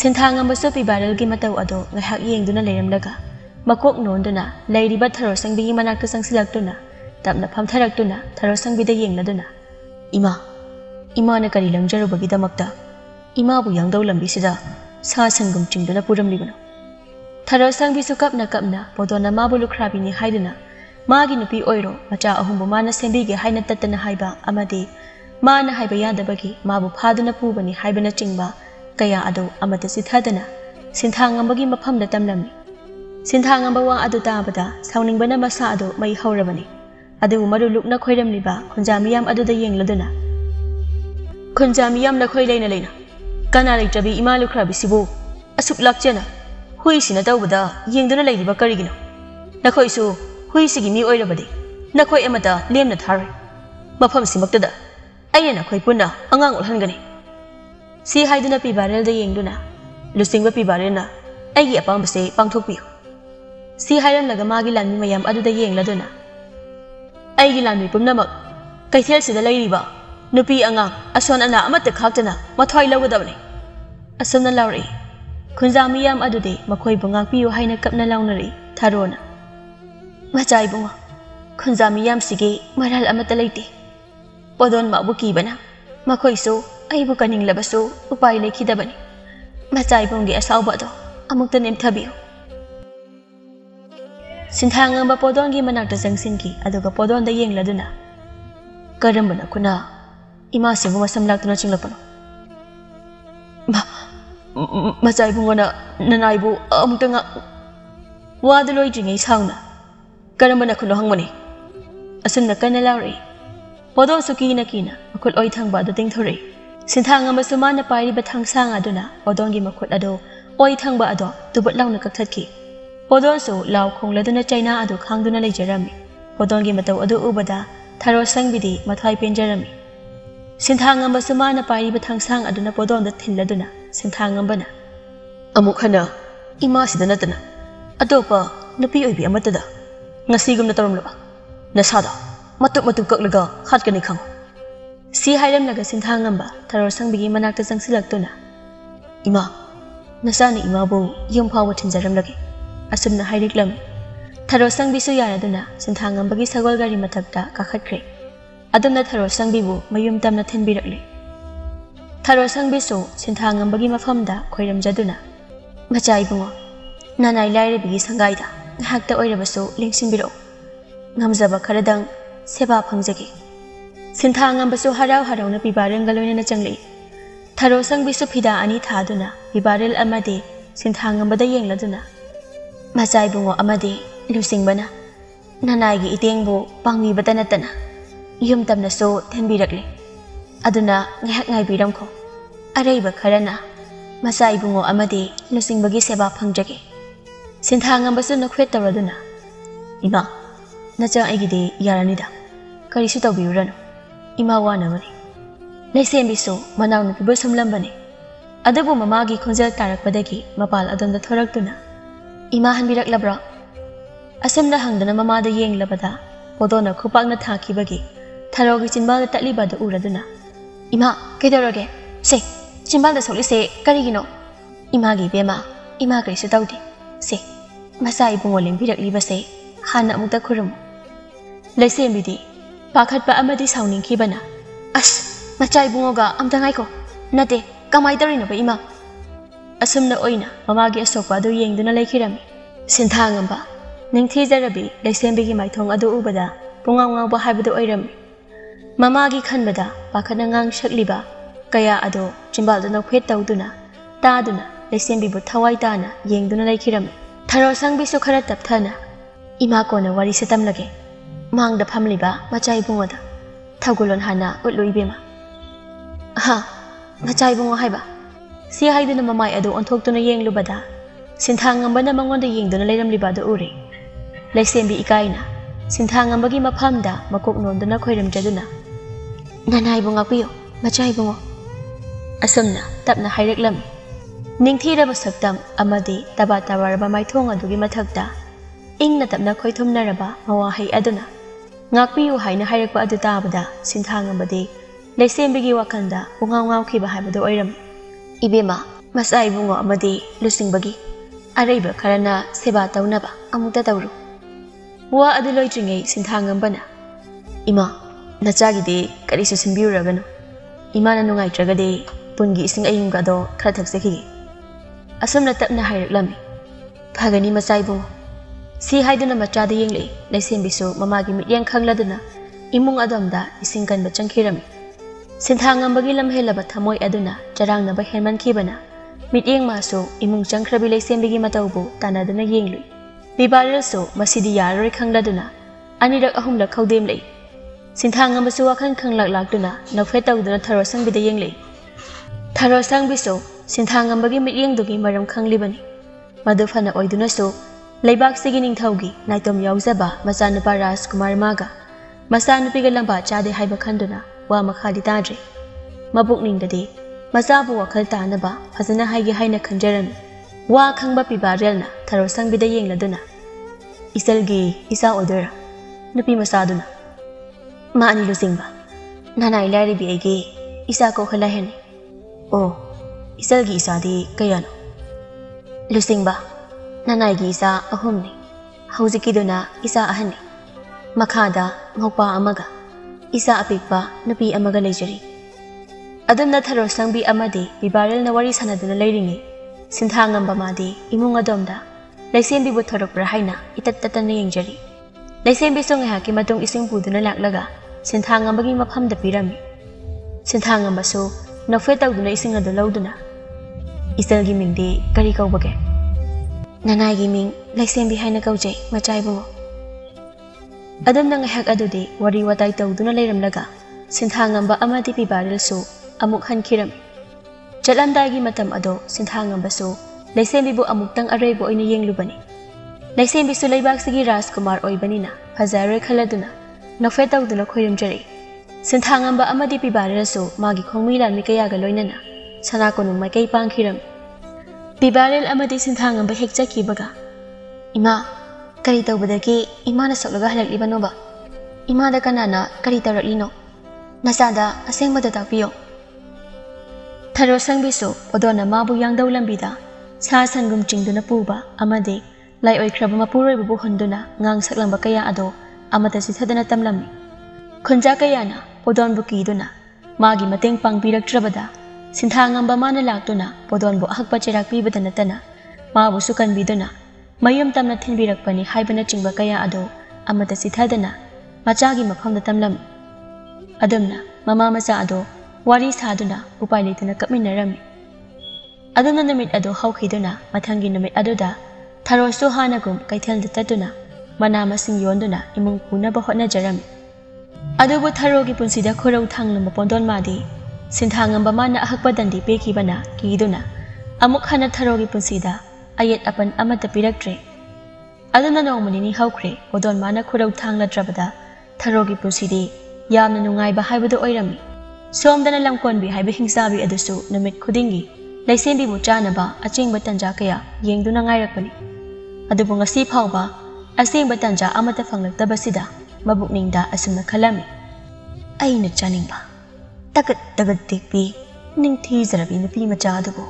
ꯁꯤꯟꯊꯥꯉꯝꯕꯁꯨ ꯄꯤꯕꯥꯔꯦꯜꯒꯤ ꯃꯇꯧ ꯑꯗꯨ ꯉꯥꯏꯍꯥꯛ ꯌꯦꯡꯗꯨꯅ ꯂꯩꯔꯝꯂꯒ ꯃꯀꯣꯛ ꯅꯣꯟꯗꯨꯅ ꯂꯩꯔꯤꯕ ꯊꯔꯣꯁꯪꯕꯤꯒꯤ ꯃꯅꯥꯛꯇ ꯆꯪꯁꯤꯜꯂꯛꯇꯨꯅ ꯇꯞꯅ ꯐꯝꯊꯔꯛꯇꯨꯅ ꯊꯔꯣꯁꯪꯕꯤꯗ ꯌꯦꯡꯂꯗꯨꯅ ꯏꯃꯥ ꯏꯃꯥꯅ ꯀꯔꯤ ꯂꯪꯖꯔꯨꯕꯒꯤꯗꯃꯛꯇ ꯏꯃꯥꯕꯨ ꯌꯥꯡꯗꯧ ꯂꯝꯕꯤꯁꯤꯗ ꯁꯥ ꯁꯟꯒꯨꯝ ꯆꯤꯡꯗꯨꯅ ꯄꯨꯔꯝꯂꯤꯕꯅꯣ ꯊꯔꯣꯁꯪꯕꯤꯁꯨ ꯀꯞꯅ ꯀꯞꯅ ꯄꯣꯗꯣꯟꯅ ꯃꯥꯕꯨ ꯂꯨꯈ꯭ꯔꯥꯕꯤꯅꯤ ꯍꯥꯏꯗꯨꯅ ꯃꯥꯒꯤ ꯅꯨꯄꯤ ꯑꯣꯏꯔꯣ ꯃꯆꯥ ꯑꯍꯨꯝꯕꯨ ꯃꯥꯅ ꯁꯦꯝꯕꯤꯒꯦ ꯍꯥꯏꯅ ꯇꯠꯇꯅ ꯍꯥꯏꯕ ꯑꯃꯗꯤ ꯃꯥꯅ ꯍꯥꯏꯕ ꯌꯥꯗꯕꯒꯤ ꯃꯥꯕꯨ ꯐꯥꯗꯨꯅ ꯄꯨꯕꯅꯤ ꯍꯥꯏꯕꯅꯆꯤꯡꯕ ꯀꯌꯥ ꯑꯗꯨ ꯑꯃꯠꯇ ꯆꯤꯊꯗꯅ ꯁꯤꯟꯊꯥꯉꯝꯕꯒꯤ ꯃꯐꯝꯗ ꯇꯝꯂꯝꯃꯤ ꯁꯤꯟꯊꯥꯉꯝꯕ ꯋꯥ ꯑꯗꯨ ꯇꯥꯕꯗ ꯁꯥꯎꯅꯤꯡꯕꯅ ꯃꯁꯥ ꯑꯗꯨ ꯃꯩ ꯍꯧꯔꯕꯅꯤ ꯑꯗꯨꯕꯨ ꯃꯔꯨ ꯂꯨꯛꯅ ꯈꯣꯏꯔꯝꯂꯤꯕ ꯈꯨꯟꯖꯥ ꯃꯤꯌꯥꯝ ꯑꯗꯨꯗ ꯌꯦꯡꯂꯗꯨꯅ ꯈꯨꯟꯖꯥ ꯃꯤꯌꯥꯝ ꯅꯈꯣꯏ ꯂꯩꯅ ꯂꯩꯅ ꯀꯅꯥ ꯂꯩꯇ꯭ꯔꯕꯤ ꯏꯃꯥ ꯂꯨꯈ꯭ꯔꯥꯕꯤꯁꯤꯕꯨ ꯑꯁꯨꯛ ꯂꯥꯛꯆꯅ ꯍꯨꯏꯁꯤꯅ ꯇꯧꯕꯗ ꯌꯦꯡꯗꯨꯅ ꯂꯩꯔꯤꯕ ꯀꯔꯤꯒꯤꯅꯣ ꯅꯈꯣꯏꯁꯨ ꯍꯨꯏꯁꯤꯒꯤ ꯃꯤ ꯑꯣꯏꯔꯕꯗꯤ ꯅꯈꯣꯏ ꯑꯃꯇ ꯂꯦꯝꯅ ꯊꯥꯔꯣꯏ ꯃꯐꯝꯁꯤꯃꯛꯇꯗ ꯑꯩꯅ ꯅꯈꯣꯏ ꯄꯨꯟꯅ ꯑꯉꯥꯡ ꯑꯣꯜꯍꯟꯒꯅꯤ ꯁꯤ ꯍꯥꯏꯗꯨꯅ ꯄꯤꯕꯥꯔꯦꯜꯗ ꯌꯦꯡꯗꯨꯅ ꯂꯨꯆꯤꯡꯕ ꯄꯤꯕꯥꯔꯦꯜꯅ ꯑꯩꯒꯤ ꯑꯄꯥꯝꯕꯁꯦ ꯄꯥꯡꯊꯣꯛꯄꯤꯌꯨ ꯁꯤ ꯍꯥꯏꯔꯝꯂꯒ ꯃꯥꯒꯤ ꯂꯥꯟꯃꯤ ꯃꯌꯥꯝ ꯑꯗꯨꯗ ꯌꯦꯡꯂꯗꯨꯅ ꯑꯩꯒꯤ ꯂꯥꯟꯃꯤ ꯄꯨꯝꯅꯃꯛ ꯀꯩꯊꯦꯜꯁꯤꯗ ꯂꯩꯔꯤꯕ ꯅꯨꯄꯤ ꯑꯉꯥꯡ ꯑꯁꯣꯟ ꯑꯅꯥ ꯑꯃꯠꯇ ꯈꯥꯛꯇꯅ ꯃꯊ꯭ꯋꯥꯏ ꯂꯧꯒꯗꯕꯅꯤ ꯑꯁꯨꯝꯅ ꯂꯥꯎꯔꯛꯏ ꯈꯨꯟꯖꯥ ꯃꯤꯌꯥꯝ ꯑꯗꯨꯗꯤ ꯃꯈꯣꯏꯕꯨ ꯉꯥꯛꯄꯤꯌꯨ ꯍꯥꯏꯅ ꯀꯞꯅ ꯂꯥꯎꯅꯔꯛꯏ ꯊꯥꯔꯣꯅ ꯃꯆꯥ ꯏꯕꯨꯡꯉꯣ ꯈꯨꯟꯖꯥ ꯃꯤꯌꯥꯝꯁꯤꯒꯤ ꯃꯔꯥꯜ ꯑꯃꯠꯇ ꯂꯩꯇꯦ ꯄꯣꯗꯣꯟ ꯃꯥꯕꯨ ꯀꯤꯕꯅ ꯃꯈꯣꯏꯁꯨ ꯑꯩꯕꯨ ꯀꯅꯤꯡꯂꯕꯁꯨ ꯎꯄꯥꯏ ꯂꯩꯈꯤꯗꯕꯅꯤ ꯃꯆꯥ ꯏꯕꯨꯡꯒꯤ ꯑꯁꯥꯎꯕ ꯑꯗꯣ ꯑꯃꯨꯛꯇ ꯅꯦꯝꯊꯕꯤꯌꯨ ꯁꯤꯟꯊꯥꯉꯝꯕ ꯄꯣꯗꯣꯟꯒꯤ ꯃꯅꯥꯛꯇ ꯆꯪꯁꯤꯟꯈꯤ ꯑꯗꯨꯒ ꯄꯣꯗꯣꯟꯗ ꯌꯦꯡꯂꯗꯨꯅ ꯀꯔꯝꯕꯅ ꯈꯨꯅꯥ ꯏꯃꯥꯁꯤꯕꯨ ꯃꯁꯝ ꯂꯥꯛꯇꯨꯅ ꯆꯤꯡꯂꯛꯄꯅꯣ ꯃꯆꯥ ꯏꯕꯨꯡꯉꯣꯅ ꯅꯅꯥꯏꯕꯨ ꯑꯃꯨꯛꯇ ꯉꯥꯛ ꯋꯥꯗꯨ ꯂꯣꯏꯗ꯭ꯔꯤꯉꯩ ꯁꯥꯎꯅ karamana kuno hangmani asimna kana lauri podo suki na kina makut oi thangba da ting thore. Sinthang ama suma na pairi ba thang sang aduna odongi makut ado. Oi thangba ado tubat launa kak thatki podo so law khong laduna chaina ado khangduna lei jarami podongi matau ado ubada tharo sangbidi mathai penjarami sinthang ama suma na pairi ba thang sang aduna podon da thin laduna sinthang ambana amuk hana ima sidana tana adopa nupi oi bi amatada ngasigum na tarum laba nasada matup matup kak laga khat kani khang si hairam laga sintha ngamba taror sang bigi manak ta sang silak na. ima nasani ima bu yum phawa thinjaram lagi asumna hairik lam tharo sang bisu yana duna sintha ngamba gi sagol gari matak ta kakhat kre adumna tharo sang bibu mayum tamna thin birakle tharo sang bisu sintha ngamba gi mafam da khoiram jaduna machai bungo nanai lai re bigi sangai da ꯉꯥꯏꯍꯥꯛꯇ ꯑꯣꯏꯔꯕꯁꯨ ꯂꯦꯡꯁꯤꯟꯕꯤꯔꯛꯎ ꯉꯝꯖꯕ ꯈꯔꯗꯪ ꯁꯦꯕꯥ ꯐꯪꯖꯒꯦ ꯁꯤꯟꯊꯥꯉꯝꯕꯁꯨ ꯍꯔꯥꯎ ꯍꯔꯥꯎꯅ ꯄꯤꯕꯥꯔꯦꯜꯒ ꯂꯣꯏꯅꯅ ꯆꯪꯂꯛꯏ ꯊꯔꯣ ꯁꯪꯕꯤꯁꯨ ꯐꯤꯗꯥ ꯑꯅꯤ ꯊꯥꯗꯨꯅ ꯄꯤꯕꯥꯔꯦꯜ ꯑꯃꯗꯤ ꯁꯤꯟꯊꯥꯉꯝꯕꯗ ꯌꯦꯡꯂꯗꯨꯅ ꯃꯆꯥ ꯏꯕꯨꯡꯉꯣ ꯑꯃꯗꯤ ꯂꯨꯆꯤꯡꯕꯅ ꯅꯅꯥꯏꯒꯤ ꯏꯇꯦꯡꯕꯨ ꯄꯥꯡꯕꯤꯕꯇ ꯅꯠꯇꯅ ꯌꯨꯝ ꯇꯝꯅꯁꯨ ꯊꯤꯟꯕꯤꯔꯛꯂꯤ ꯑꯗꯨꯅ ꯉꯥꯏꯍꯥꯛ ꯉꯥꯏꯕꯤꯔꯝꯈꯣ ꯑꯔꯩꯕ ꯈꯔꯅ ꯃꯆꯥ ꯏꯕꯨꯡꯉꯣ ꯑꯃꯗꯤ ꯂꯨꯆꯤꯡꯕꯒꯤ ꯁꯦꯕꯥ ꯐꯪꯖꯒꯦ 젠타한 버스는 쾌따라더나 이마 나장 애기디 야라니다 그리 수다 비우라노 이마와 나머니 내셈비소 마나우는 비벌 섬람바니 아더보 마마기 콘절 따락바다기 마발 아던다 터락도나 이마 한비락 라브라 아셈나 항다나 마마다 예행라바다 보도나 코박나 타키바기 타로기 진마다 딸리바다 우라도나 이마 깨더러게 세 진발다 소리세 까리기노 이마기 베마 이마 그리스 다우디 세 ꯃꯆꯥ ꯏꯕꯨꯡꯉꯣ ꯂꯦꯡꯕꯤꯔꯛꯂꯤꯕꯁꯦ ꯍꯥꯟꯅ ꯑꯃꯨꯛꯇ ꯈꯨꯔꯨꯝꯃꯨ ꯂꯩꯁꯦꯝꯕꯤꯗꯤ ꯄꯥꯈꯠꯄ ꯑꯃꯗꯤ ꯁꯥꯎꯅꯤꯡꯈꯤꯕꯅ ꯑꯁ ꯃꯆꯥ ꯏꯕꯨꯡꯉꯣꯒ ꯑꯝꯇ ꯉꯥꯏꯈꯣ ꯅꯠꯇꯦ ꯀꯃꯥꯏ ꯇꯧꯔꯤꯅꯣꯕ ꯏꯃꯥ ꯑꯁꯨꯝꯅ ꯑꯣꯏꯅ ꯃꯃꯥꯒꯤ ꯑꯁꯣꯛꯄ ꯑꯗꯨ ꯌꯦꯡꯗꯨꯅ ꯂꯩꯈꯤꯔꯝꯃꯤ ꯁꯤꯟꯊꯥꯉꯝꯕ ꯅꯤꯡꯊꯤꯖꯔꯕꯤ ꯂꯩꯁꯦꯝꯕꯤꯒꯤ ꯃꯥꯏꯊꯣꯡ ꯑꯗꯨ ꯎꯕꯗ ꯄꯨꯡꯉꯥꯎ ꯉꯥꯎꯕ ꯍꯥꯏꯕꯗꯨ ꯑꯣꯏꯔꯝꯃꯤ ꯃꯃꯥꯒꯤ ꯈꯟꯕꯗ ꯄꯥꯈꯠꯅ ꯉꯥꯡ ꯁꯛꯂꯤꯕ ꯀꯌꯥ ꯑꯗꯣ ꯆꯤꯝꯕꯥꯜꯗ ꯅꯧꯐꯦꯠ ꯇꯧꯗꯨꯅ ꯇꯥꯗꯨꯅ ꯂꯩꯁꯦꯝꯕꯤꯕꯨ ꯊꯋꯥꯏ ꯇꯥꯅ ꯌꯦꯡꯗꯨꯅ ꯂꯩꯈꯤꯔꯝꯃꯤ थरो संग भी सुखर तब थना इमा को न वारी से तम लगे मांग दफम लिबा मचाई बुंग द थगुलन हाना उलुई बेमा हा मचाई hai ba. si hai dun mamai adu onthok tuna yeng lubada sinthang ngamba na mangon da yeng dun leiram liba da ure laisem bi ikaina sinthang ngamba gi mapham da makok non duna khoiram jaduna nanai bunga piyo machai bungo asamna hai hairek lami ꯅꯤꯡꯊꯤꯔꯕ ꯁꯛꯇꯝ ꯑꯃꯗꯤ ꯇꯕꯥ ꯇꯕꯥꯔꯕ ꯃꯥꯏꯊꯣꯡ ꯑꯗꯨꯒꯤ ꯃꯊꯛꯇ ꯏꯪꯅ ꯇꯞꯅ ꯈꯣꯏꯊꯨꯝꯅꯔꯕ ꯃꯋꯥꯍꯩ ꯑꯗꯨꯅ ꯉꯥꯛꯄꯤꯌꯨ ꯍꯥꯏꯅ ꯍꯥꯏꯔꯛꯄ ꯑꯗꯨ ꯇꯥꯕꯗ ꯁꯤꯟꯊꯥꯉꯝꯕꯗꯤ ꯂꯩꯁꯦꯝꯕꯤꯒꯤ ꯋꯥꯈꯜꯗ ꯄꯨꯡꯉꯥꯎ ꯉꯥꯎꯈꯤꯕ ꯍꯥꯏꯕꯗꯨ ꯑꯣꯏꯔꯝꯃꯤ ꯏꯕꯦꯝꯃ ꯃꯆꯥ ꯏꯕꯨꯡꯉꯣ ꯑꯃꯗꯤ ꯂꯨꯆꯤꯡꯕꯒꯤ ꯑꯔꯩꯕ ꯈꯔꯅ ꯁꯦꯕꯥ ꯇꯧꯅꯕ ꯑꯃꯨꯛꯇ ꯇꯧꯔꯨ ꯋꯥ ꯑꯗꯨ ꯂꯣꯏꯗ꯭ꯔꯤꯉꯩ ꯁꯤꯟꯊꯥꯉꯝꯕꯅ ꯏꯃꯥ ꯅꯆꯥꯒꯤꯗꯤ ꯀꯔꯤꯁꯨ ꯁꯤꯟꯕꯤꯔꯨꯔꯒꯅꯨ ꯏꯃꯥꯅ ꯅꯨꯡꯉꯥꯏꯇ꯭ꯔꯒꯗꯤ ꯄꯨꯟꯒꯤ ꯏꯁꯤꯡ ꯑꯌꯤꯡꯕꯗꯣ ꯈꯔ ꯊꯛꯆꯈꯤꯒꯦ ꯑꯁꯨꯝꯅ ꯇꯞꯅ ꯍꯥꯏꯔꯛꯂꯝꯃꯤ ꯐꯒꯅꯤ ꯃꯆꯥ ꯏꯕꯨꯡꯉꯣ ꯁꯤ ꯍꯥꯏꯗꯨꯅ ꯃꯆꯥꯗ ꯌꯦꯡꯂꯛꯏ ꯂꯩꯁꯦꯝꯕꯤꯁꯨ ꯃꯃꯥꯒꯤ ꯃꯤꯠꯌꯦꯡ ꯈꯪꯂꯗꯨꯅ ꯏꯃꯨꯡ ꯑꯗꯣꯝꯗ ꯏꯁꯤꯡ ꯀꯟꯕ ꯆꯪꯈꯤꯔꯝꯃꯤ ꯁꯤꯟꯊꯥꯉꯝꯕꯒꯤ ꯂꯝꯍꯦꯜꯂꯕ ꯊꯃꯣꯏ ꯑꯗꯨꯅ ꯆꯔꯥꯡꯅꯕ ꯍꯦꯟꯃꯟꯈꯤꯕꯅ ꯃꯤꯠꯌꯦꯡ ꯃꯥꯁꯨ ꯏꯃꯨꯡ ꯆꯪꯈ꯭ꯔꯕꯤ ꯂꯩꯁꯦꯝꯕꯤꯒꯤ ꯃꯇꯧꯕꯨ ꯇꯥꯟꯅꯗꯨꯅ ꯌꯦꯡꯂꯨꯏ ꯄꯤꯕꯥꯔꯤꯜꯁꯨ ꯃꯁꯤꯗꯤ ꯌꯥꯔꯔꯣꯏ ꯈꯪꯂꯗꯨꯅ ꯑꯅꯤꯔꯛ ꯑꯍꯨꯝꯂꯛ ꯈꯧꯗꯦꯝꯂꯛꯏ ꯁꯤꯟꯊꯥꯉꯝꯕꯁꯨ ꯋꯥꯈꯜ ꯈꯪꯂꯛ ꯂꯥꯛꯇꯨꯅ ꯅꯧꯐꯦꯠ ꯇꯧꯗꯨꯅ ꯊꯔꯣ ꯁꯪꯕꯤꯗ ꯌꯦꯡꯂꯛꯏ ꯊꯔꯣ ꯁꯪꯕꯤꯁꯨ ꯁꯤꯟꯊꯥꯉꯝꯕꯒꯤ ꯃꯤꯠꯌꯦꯡꯗꯨꯒꯤ ꯃꯔꯝ ꯈꯪꯂꯤꯕꯅꯤ ꯃꯗꯨ ꯐꯅ ꯑꯣꯏꯗꯨꯅꯁꯨ ꯂꯩꯕꯥꯛꯁꯤꯒꯤ ꯅꯤꯡꯊꯧꯒꯤ ꯅꯥꯏꯇꯣꯝ ꯌꯥꯎꯖꯕ ꯃꯆꯥꯅꯨꯄꯥ ꯔꯥꯖꯀꯨꯃꯥꯔ ꯃꯥꯒ ꯃꯆꯥꯅꯨꯄꯤꯒ ꯂꯝꯕꯥ ꯆꯥꯗꯦ ꯍꯥꯏꯕ ꯈꯟꯗꯨꯅ ꯋꯥ ꯃꯈꯥꯗꯤ ꯇꯥꯗ꯭ꯔꯦ ꯃꯕꯨꯛꯅꯤꯡꯗꯗꯤ ꯃꯆꯥꯕꯨ ꯋꯥꯈꯜ ꯇꯥꯅꯕ ꯐꯖꯅ ꯍꯥꯏꯒꯦ ꯍꯥꯏꯅ ꯈꯟꯖꯔꯝꯃꯤ ꯋꯥ ꯈꯪꯕ ꯄꯤꯕꯥꯔꯦꯜꯅ ꯊꯔꯣ ꯁꯪꯕꯤꯗ ꯌꯦꯡꯂꯗꯨꯅ ꯏꯆꯜꯒꯤ ꯏꯆꯥ ꯑꯣꯏꯗꯣꯏꯔꯥ ꯅꯨꯄꯤ ꯃꯆꯥꯗꯨꯅ ꯃꯥꯅꯤ ꯂꯨꯆꯤꯡꯕ ꯅꯅꯥꯏ ꯂꯥꯏꯔꯤꯕꯤ ꯑꯩꯒꯤ ꯏꯆꯥ ꯀꯣꯛꯍꯜꯂꯍꯦꯅꯤ ꯑꯣ ꯏꯆꯜꯒꯤ ꯏꯆꯥꯗꯤ ꯀꯌꯥꯅꯣ ꯂꯨꯆꯤꯡꯕ ꯅꯅꯥꯏꯒꯤ ꯏꯆꯥ ꯑꯍꯨꯝꯅꯤ ꯍꯧꯖꯤꯛꯀꯤꯗꯨꯅ ꯏꯆꯥ ꯑꯍꯟꯅꯤ ꯃꯈꯥꯗ ꯉꯧꯄꯥ ꯑꯃꯒ ꯏꯆꯥ ꯑꯄꯤꯛꯄ ꯅꯨꯄꯤ ꯑꯃꯒ ꯂꯩꯖꯔꯤ ꯑꯗꯨꯝꯅ ꯊꯔꯣ ꯁꯪꯕꯤ ꯑꯃꯗꯤ ꯕꯤꯕꯥꯔꯦꯜꯅ ꯋꯥꯔꯤ ꯁꯥꯟꯅꯗꯨꯅ ꯂꯩꯔꯤꯉꯩ ꯁꯤꯟꯊꯥꯉꯝꯕ ꯃꯥꯗꯤ ꯏꯃꯨꯡ ꯑꯗꯣꯝꯗ ꯂꯩꯁꯦꯝꯕꯤꯕꯨ ꯊꯣꯔꯛꯄ꯭ꯔꯥ ꯍꯥꯏꯅ ꯏꯇꯠ ꯇꯠꯇꯅ ꯌꯦꯡꯖꯔꯤ ꯂꯩꯁꯦꯝꯕꯤꯁꯨ ꯉꯥꯏꯍꯥꯛꯀꯤ ꯃꯇꯨꯡ ꯏꯁꯤꯡ ꯄꯨꯗꯨꯅ ꯂꯥꯛꯂꯒ ꯁꯤꯟꯊꯥꯉꯝꯕꯒꯤ ꯃꯐꯝꯗ ꯄꯤꯔꯝꯃꯤ ꯁꯤꯟꯊꯥꯉꯝꯕꯁꯨ ꯅꯐꯦꯠ ꯇꯧꯗꯨꯅ ꯏꯁꯤꯡ ꯑꯗꯨ ꯂꯧꯗꯨꯅ isel gi ming di nanai gi ming lexem bi haina kau jai machai bu adam nang tau duna laga. Sinthangam ba amadi pi baril su, amuk matam ado sinthangam ba su lexem amuk tang arei bo lubani. Lexem bi su leibak sigi rajkumar oibani na phajare khaladuna नफे तौदुना खोयम जरे सिंथांगंबा अमदि पिबारसो मागी खोंगमी लामी कयागा sana ko nung makay pang hiram. Bibaril amati sinthang ang bahik jaki baga. Ima, kari daw badagi ima na saklaga halal iba no ba? Ima da kanana kari daw lino. Nasada aseng madatak piyo. Tharo sang biso odo na mabuyang daw lambida. Sa sangum chingdo na puba amade lai oi krab mapuroy bubuhondo na ngang saklang bakaya ado amata si thadana tamlami. Khunja kaya na odon bukido na magi mateng pang birak trabada ꯁꯤꯟꯊꯥꯉꯝꯕ ꯃꯥꯅ ꯂꯥꯛꯇꯨꯅ ꯄꯣꯗꯣꯟꯕꯨ ꯑꯍꯛꯄ ꯆꯩꯔꯥꯛ ꯄꯤꯕꯇ ꯅꯠꯇꯅ ꯃꯥꯕꯨꯁꯨ ꯀꯟꯕꯤꯗꯨꯅ ꯃꯌꯨꯝ ꯇꯝꯅ ꯊꯤꯟꯕꯤꯔꯛꯄꯅꯤ ꯍꯥꯏꯕꯅꯆꯤꯡꯕ ꯀꯌꯥ ꯑꯗꯣ ꯑꯃꯠꯇ ꯆꯤꯊꯗꯅ ꯃꯆꯥꯒꯤ ꯃꯐꯝꯗ ꯇꯝꯂꯝꯃꯤ ꯑꯗꯨꯝꯅ ꯃꯃꯥ ꯃꯆꯥ ꯑꯗꯣ ꯋꯥꯔꯤ ꯁꯥꯗꯨꯅ ꯎꯄꯥꯏ ꯂꯩꯇꯅ ꯀꯞꯃꯤꯟꯅꯔꯝꯃꯤ ꯑꯗꯨꯅ ꯅꯨꯃꯤꯠ ꯑꯗꯨ ꯍꯧꯈꯤꯗꯨꯅ ꯃꯊꯪꯒꯤ ꯅꯨꯃꯤꯠ ꯑꯗꯨꯗ ꯊꯔꯣꯁꯨ ꯍꯥꯟꯅꯒꯨꯝ ꯀꯩꯊꯦꯜꯗ ꯆꯠꯇꯨꯅ ꯃꯅꯥ ꯃꯁꯤꯡ ꯌꯣꯟꯗꯨꯅ ꯏꯃꯨꯡ ꯄꯨꯅꯕ ꯍꯣꯠꯅꯖꯔꯝꯃꯤ ꯑꯗꯨꯕꯨ ꯊꯔꯣꯒꯤ ꯄꯨꯟꯁꯤꯗ ꯈꯨꯔꯧ ꯊꯥꯡꯂꯝꯕ ꯄꯣꯟꯗꯣꯟ ꯃꯥꯗꯤ ꯁꯤꯟꯊꯥꯉꯝꯕ ꯃꯥꯅ ꯑꯍꯛꯄ ꯗꯟꯗꯤ ꯄꯤꯈꯤꯕꯅ ꯀꯤꯗꯨꯅ ꯑꯃꯨꯛ ꯍꯟꯅ ꯊꯔꯣꯒꯤ ꯄꯨꯟꯁꯤꯗ ꯑꯌꯦꯠ ꯑꯄꯟ ꯑꯃꯠꯇ ꯄꯤꯔꯛꯇ꯭ꯔꯦ ꯑꯗꯨꯅ ꯅꯣꯡꯃ ꯅꯤꯅꯤ ꯍꯧꯈ꯭ꯔꯦ ꯄꯣꯗꯣꯟ ꯃꯥꯅ ꯈꯨꯔꯧ ꯊꯥꯡꯂꯗ꯭ꯔꯕꯗ ꯊꯔꯣꯒꯤ ꯄꯨꯟꯁꯤꯗꯤ ꯌꯥꯝꯅ ꯅꯨꯡꯉꯥꯏꯕ ꯍꯥꯏꯕꯗꯨ ꯑꯣꯏꯔꯝꯃꯤ ꯁꯣꯝꯗꯅ ꯂꯝꯀꯣꯟꯕꯤ ꯍꯥꯏꯕ ꯍꯤꯡꯆꯥꯕꯤ ꯑꯗꯨꯁꯨ ꯅꯨꯃꯤꯠ ꯈꯨꯗꯤꯡꯒꯤ ꯂꯩꯁꯦꯝꯕꯤꯕꯨ ꯆꯥꯅꯕ ꯑꯆꯦꯡꯕ ꯇꯟꯖꯥ ꯀꯌꯥ ꯌꯦꯡꯗꯨꯅ ꯉꯥꯏꯔꯛꯄꯅꯤ ꯑꯗꯨꯕꯨ ꯉꯁꯤ ꯐꯥꯎꯕ ꯑꯁꯦꯡꯕ ꯇꯟꯖꯥ ꯑꯃꯠꯇ ꯐꯪꯂꯛꯇꯕꯁꯤꯗ ꯃꯕꯨꯛꯅꯤꯡꯗ ꯑꯁꯨꯝꯅ ꯈꯜꯂꯝꯃꯤ ꯑꯩꯅ ꯆꯥꯅꯤꯡꯕ ꯇꯒꯠ ꯇꯒꯠ ꯇꯦꯛꯄꯤ ꯅꯤꯡꯊꯤꯖꯔꯕꯤ ꯅꯨꯄꯤ ꯃꯆꯥ ꯑꯗꯨꯕꯨ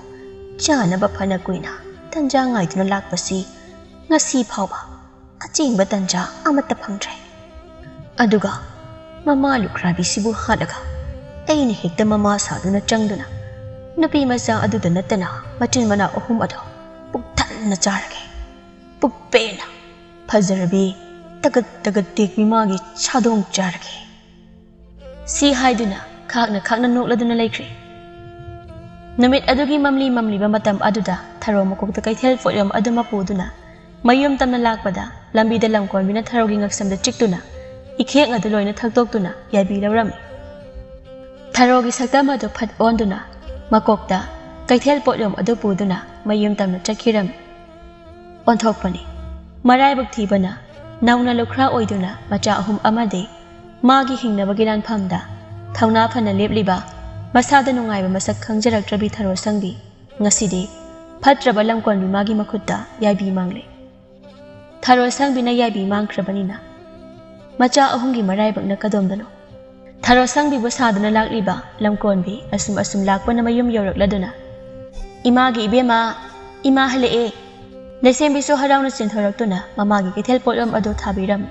ꯆꯥꯅꯕ ꯐꯅ ꯀꯨꯏꯅ ꯇꯟꯖꯥ ꯉꯥꯏꯗꯨꯅ ꯂꯥꯛꯄꯁꯤ ꯉꯁꯤ ꯐꯥꯎꯕ ꯑꯆꯦꯡꯕ ꯇꯟꯖꯥ ꯑꯃꯠꯇ ꯐꯪꯗ꯭ꯔꯦ ꯑꯗꯨꯒ ꯃꯃꯥ ꯂꯨꯈ꯭ꯔꯥꯕꯤꯁꯤꯕꯨ ꯍꯥꯠꯂꯒ ꯑꯩꯅ ꯍꯦꯛꯇ ꯃꯃꯥ ꯁꯥꯗꯨꯅ ꯆꯪꯗꯨꯅ ꯅꯨꯄꯤ ꯃꯆꯥ ꯑꯗꯨꯗ ꯅꯠꯇꯅ ꯃꯆꯤꯟ ꯃꯅꯥꯎ ꯑꯍꯨꯝ ꯑꯗꯣ ꯄꯨꯛ ꯊꯟꯅ ꯆꯥꯔꯒꯦ ꯄꯨꯛ ꯄꯦꯟꯅ ꯐꯖꯔꯕꯤ ꯇꯒꯠ ꯇꯒꯠ ꯇꯦꯛꯄꯤ ꯃꯥꯒꯤ ꯁꯥꯗꯣꯡ ꯆꯥꯔꯒꯦ ꯁꯤ ꯍꯥꯏꯗꯨꯅ ꯈꯥꯛꯅ ꯈꯥꯛꯅ ꯅꯣꯛꯂꯗꯨꯅ ꯂꯩꯈ꯭ꯔꯦ ꯅꯨꯃꯤꯠ ꯑꯗꯨꯒꯤ ꯃꯝꯂꯤ ꯃꯝꯂꯤꯕ ꯃꯇꯝ ꯑꯗꯨꯗ ꯊꯔꯣ ꯃꯀꯣꯛꯇ ꯀꯩꯊꯦꯜ ꯄꯣꯠꯌꯣꯝ ꯑꯗꯨꯃ ꯄꯨꯗꯨꯅ ꯃꯌꯨꯝ ꯇꯝꯅ ꯂꯥꯛꯄꯗ ꯂꯝꯕꯤꯗ ꯂꯝꯀꯣꯟꯕꯤꯅ ꯊꯔꯣꯒꯤ ꯉꯛꯁꯝꯗ ꯆꯤꯛꯇꯨꯅ ꯏꯈꯦꯛ ꯑꯗꯨ ꯂꯣꯏꯅ ꯊꯛꯇꯣꯛꯇꯨꯅ ꯌꯥꯏꯕꯤ ꯂꯧꯔꯝꯃꯤ ꯊꯔꯣꯒꯤ ꯁꯛꯇꯝ ꯑꯗꯨ ꯐꯠ ꯑꯣꯟꯗꯨꯅ ꯃꯀꯣꯛꯇ ꯀꯩꯊꯦꯜ ꯄꯣꯠꯌꯣꯝ ꯑꯗꯨ ꯄꯨꯗꯨꯅ ꯃꯌꯨꯝ ꯇꯝꯅ ꯆꯠꯈꯤꯔꯝꯃꯤ ꯑꯣꯟꯊꯣꯛꯄꯅꯤ ꯃꯔꯥꯏꯕꯛ ꯊꯤꯕꯅ ꯅꯧꯅ ꯂꯨꯈ꯭ꯔꯥ ꯑꯣꯏꯗꯨꯅ ꯃꯆꯥ ꯑꯍꯨꯝ ꯑꯃꯗꯤ ꯃꯥꯒꯤ ꯍꯤꯡꯅꯕꯒꯤ ꯂꯥꯟꯐꯝꯗ ꯊꯧꯅꯥ ꯐꯅ ꯂꯦꯞꯂꯤꯕ ꯃꯁꯥꯗ ꯅꯨꯡꯉꯥꯏꯕ ꯃꯁꯛ ꯈꯪꯖꯔꯛꯇ꯭ꯔꯕꯤ ꯊꯔꯣ ꯁꯪꯕꯤ ꯉꯁꯤꯗꯤ ꯐꯠꯇ꯭ꯔꯕ ꯂꯝꯀꯣꯟꯕꯤ ꯃꯥꯒꯤ ꯃꯈꯨꯠꯇ ꯌꯥꯏꯕꯤ ꯃꯥꯡꯂꯦ ꯊꯔꯣ ꯁꯪꯕꯤꯅ ꯌꯥꯏꯕꯤ ꯃꯥꯡꯈ꯭ꯔꯕꯅꯤꯅ ꯃꯆꯥ ꯑꯍꯨꯝꯒꯤ ꯃꯔꯥꯏꯕꯛꯅ ꯀꯗꯣꯝꯗꯅꯣ ꯊꯔꯣ ꯁꯪꯕꯤꯕꯨ ꯁꯥꯗꯨꯅ ꯂꯥꯛꯂꯤꯕ ꯂꯝꯀꯣꯟꯕꯤ ꯑꯁꯨꯝ ꯑꯁꯨꯝ ꯂꯥꯛꯄꯅ ꯃꯌꯨꯝ ꯌꯧꯔꯛꯂꯗꯨꯅ ꯏꯃꯥꯒꯤ ꯏꯕꯦꯝꯃ ꯏꯃꯥ ꯍꯜꯂꯛꯑꯦ ꯂꯩꯁꯦꯝꯕꯤꯁꯨ ꯍꯔꯥꯎꯅ ꯆꯦꯟꯊꯣꯔꯛꯇꯨꯅ ꯃꯃꯥꯒꯤ ꯀꯩꯊꯦꯜ ꯄꯣꯠꯂꯝ ꯑꯗꯨ ꯊꯥꯕꯤꯔꯝꯃꯤ